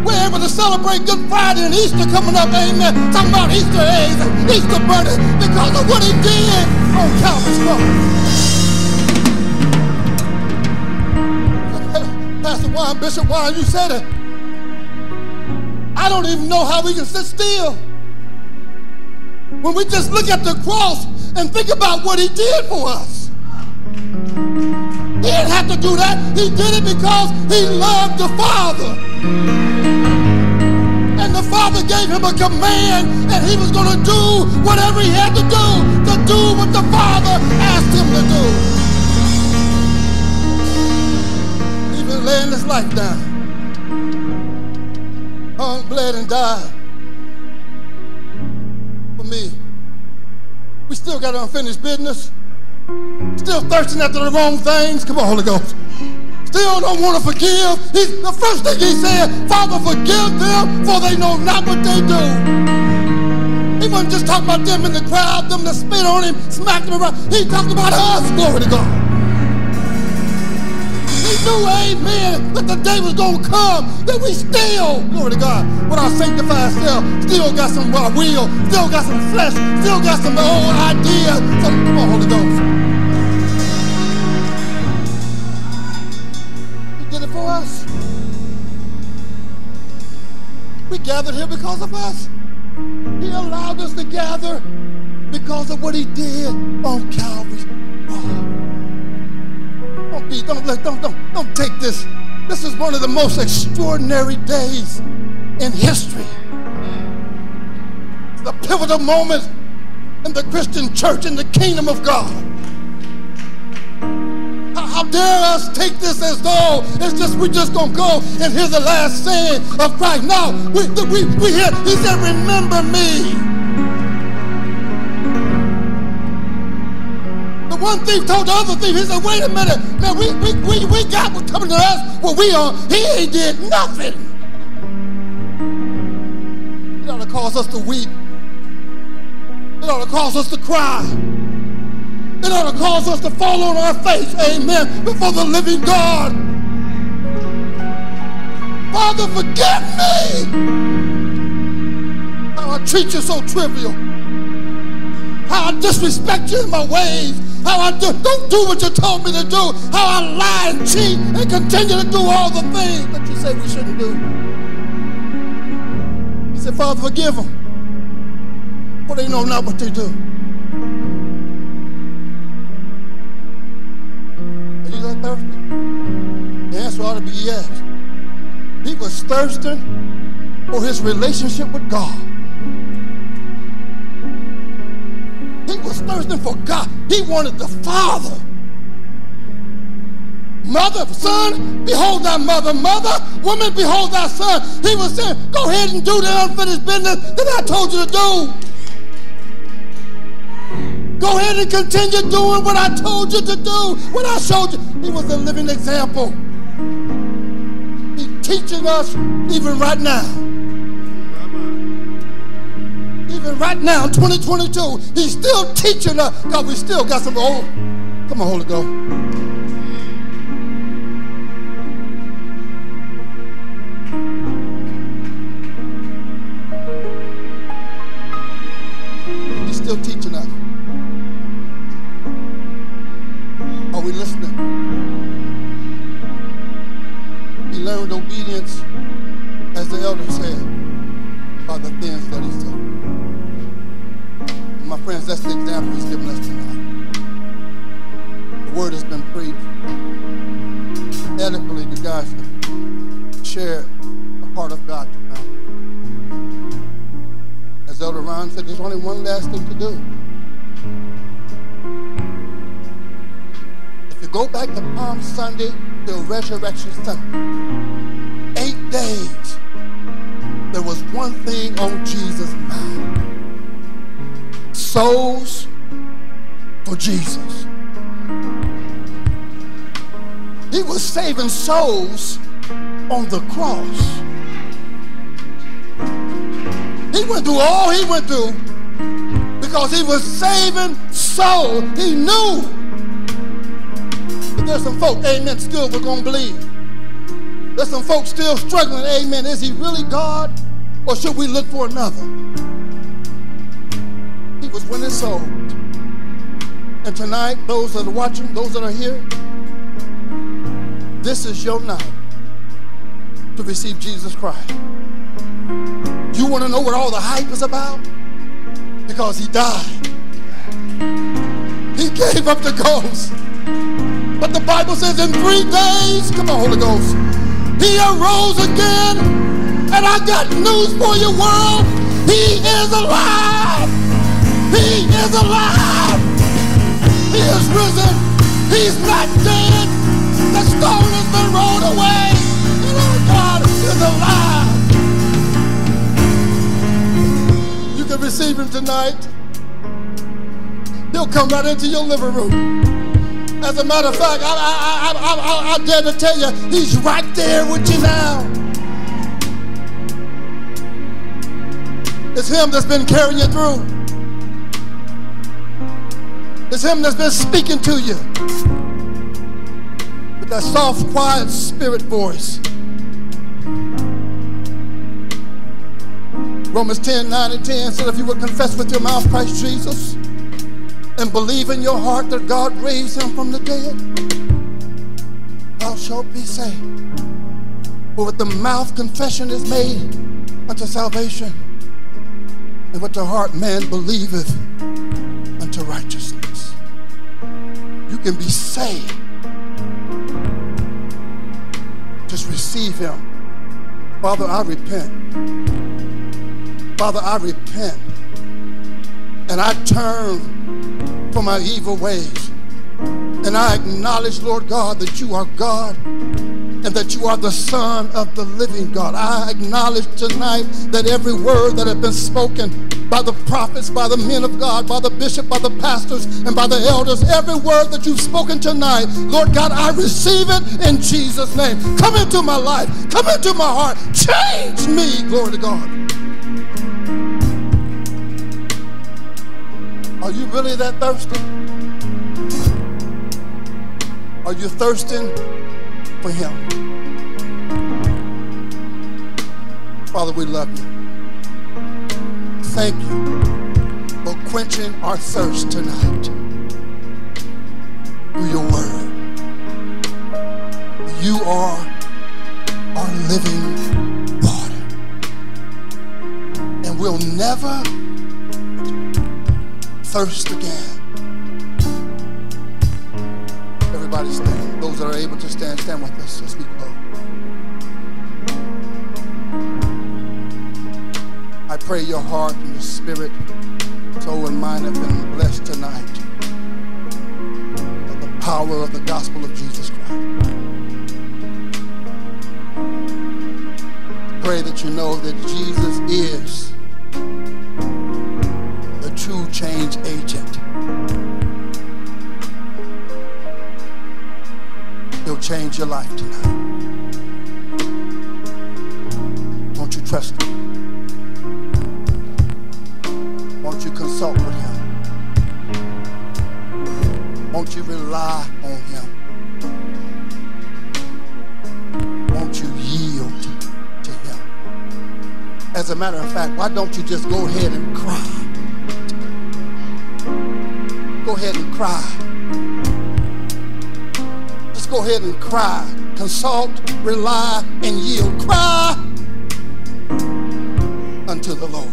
We're able to celebrate Good Friday and Easter coming up, amen. Talking about Easter eggs and Easter bunny because of what he did on Calvary's cross. *laughs* Pastor Wine, Bishop Wine, you said it. I don't even know how we can sit still. When we just look at the cross and think about what he did for us. He didn't have to do that. He did it because he loved the Father. And the Father gave him a command and he was going to do whatever he had to do to do what the Father asked him to do. Even laying his life down hung, bled, and died me. We still got unfinished business. Still thirsting after the wrong things. Come on, Holy Ghost. Still don't want to forgive. He, the first thing he said, Father, forgive them, for they know not what they do. He wasn't just talking about them in the crowd, them that spit on him, smacked him around. He talked about us, glory to God. Knew, amen, that the day was going to come, that we still, glory to God, with our sanctified self, still got some uh, will, still got some flesh, still got some old ideas. Some, come on, Holy Ghost. He did it for us. We gathered here because of us. He allowed us to gather because of what he did on Calvary's cross. Don't be, don't let, don't, don't, don't take this. This is one of the most extraordinary days in history. The pivotal moment in the Christian church, in the kingdom of God. How, how dare us take this as though it's just we're just gonna go and hear the last saying of Christ. No, we we we hear. He said, "Remember me." The one thief told the other thief, he said, wait a minute, man, we, we, we, we got what's coming to us, what we are. He ain't did nothing. It ought to cause us to weep. It ought to cause us to cry. It ought to cause us to fall on our face, amen, before the living God. Father, forgive me. How I treat you so trivial. How I disrespect you in my ways. How I do, don't do what you told me to do. How I lie and cheat and continue to do all the things that you say we shouldn't do. He said, Father, forgive them. For they know not what they do. Are you that thirsty? The answer ought to be yes. He was thirsting for his relationship with God. He was thirsting for God. He wanted the Father. Mother, son, behold thy mother. Mother, woman, behold thy son. He was saying, go ahead and do the unfinished business that I told you to do. Go ahead and continue doing what I told you to do, what I showed you. He was a living example. He's teaching us even right now. Even right now, 2022, he's still teaching us. God, we still got some old. Come on, Holy Ghost. Jesus. He was saving souls on the cross. He went through all he went through because he was saving souls. He knew that there's some folk, amen, still we're going to believe. There's some folks still struggling, amen. Is he really God or should we look for another? He was winning souls. And tonight, those that are watching, those that are here, this is your night to receive Jesus Christ. You want to know what all the hype is about? Because he died. He gave up the ghost. But the Bible says in three days, come on, Holy Ghost, he arose again. And I got news for you, world. He is alive. He is alive. He is risen. He's not dead. The stone has been rolled away. And our God is alive. You can receive him tonight. He'll come right into your living room. As a matter of fact, I, I, I, I, I, I dare to tell you, he's right there with you now. It's him that's been carrying you through. It's him that's been speaking to you. with that soft, quiet spirit voice. Romans 10 9 and 10 said, If you would confess with your mouth Christ Jesus and believe in your heart that God raised him from the dead, thou shalt be saved. For with the mouth confession is made unto salvation, and with the heart man believeth can be saved. Just receive him. Father, I repent. Father, I repent. And I turn from my evil ways. And I acknowledge, Lord God, that you are God and that you are the Son of the living God. I acknowledge tonight that every word that has been spoken by the prophets, by the men of God, by the bishop, by the pastors, and by the elders, every word that you've spoken tonight, Lord God, I receive it in Jesus' name. Come into my life, come into my heart, change me, glory to God. Are you really that thirsty? Are you thirsting for Him? Father, we love you. Thank you for quenching our thirst tonight through your word. You are our living water. And we'll never thirst again. Stand. Those that are able to stand, stand with us as we close. I pray your heart and your spirit, soul and mind have been blessed tonight by the power of the gospel of Jesus Christ. Pray that you know that Jesus is the true change agent. Change your life tonight. Won't you trust him? Won't you consult with him? Won't you rely on him? Won't you yield to, him? As a matter of fact, why don't you just go ahead and cry? Go ahead and cry. Go ahead and cry. Consult, rely, and yield. Cry unto the Lord.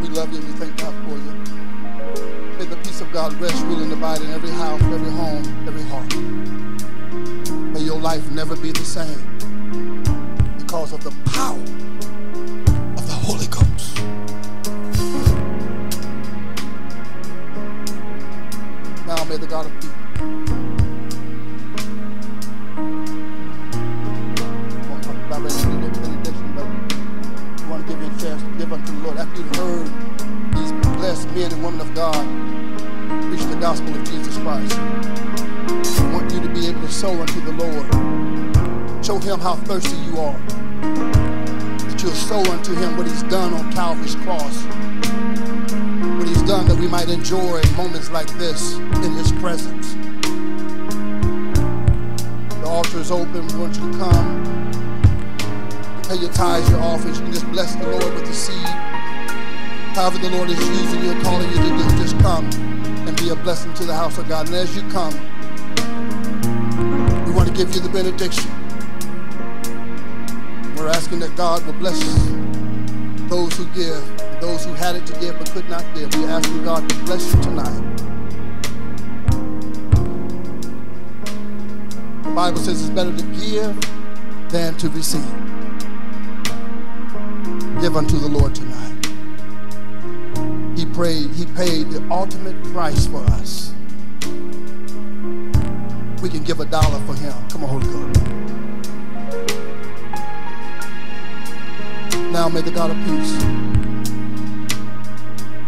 We love you we thank God for you. May the peace of God rest, rule, and abide in every house, every home, every heart. May your life never be the same because of the power women of God preach the gospel of Jesus Christ, want you to be able to sow unto the Lord. Show him how thirsty you are. That you'll sow unto him what he's done on Calvary's cross. What he's done that we might enjoy moments like this in his presence. The altar is open. We want you to come pay your tithes, your offerings. You can just bless the Lord with the seed. However the Lord is using you or calling you to do, just come and be a blessing to the house of God. And as you come, we want to give you the benediction. We're asking that God will bless those who give, those who had it to give but could not give. We're asking God to bless you tonight. The Bible says it's better to give than to receive give unto the Lord prayed, he paid the ultimate price for us. We can give a dollar for him. Come on, Holy Ghost. Now may the God of peace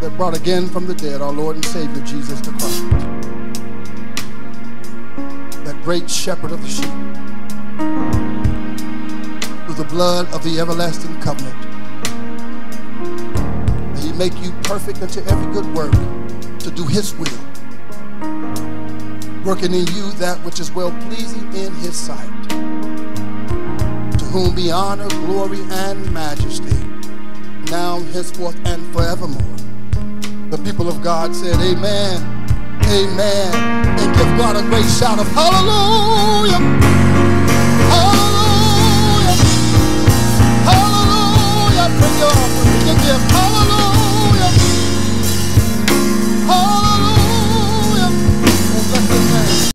that brought again from the dead our Lord and Savior Jesus the Christ, that great shepherd of the sheep, through the blood of the everlasting covenant, make you perfect unto every good work to do his will. working in you that which is well pleasing in his sight. To whom be honor, glory, and majesty, now, henceforth, and forevermore. The people of God said, Amen, Amen, and give God a great shout of hallelujah, hallelujah,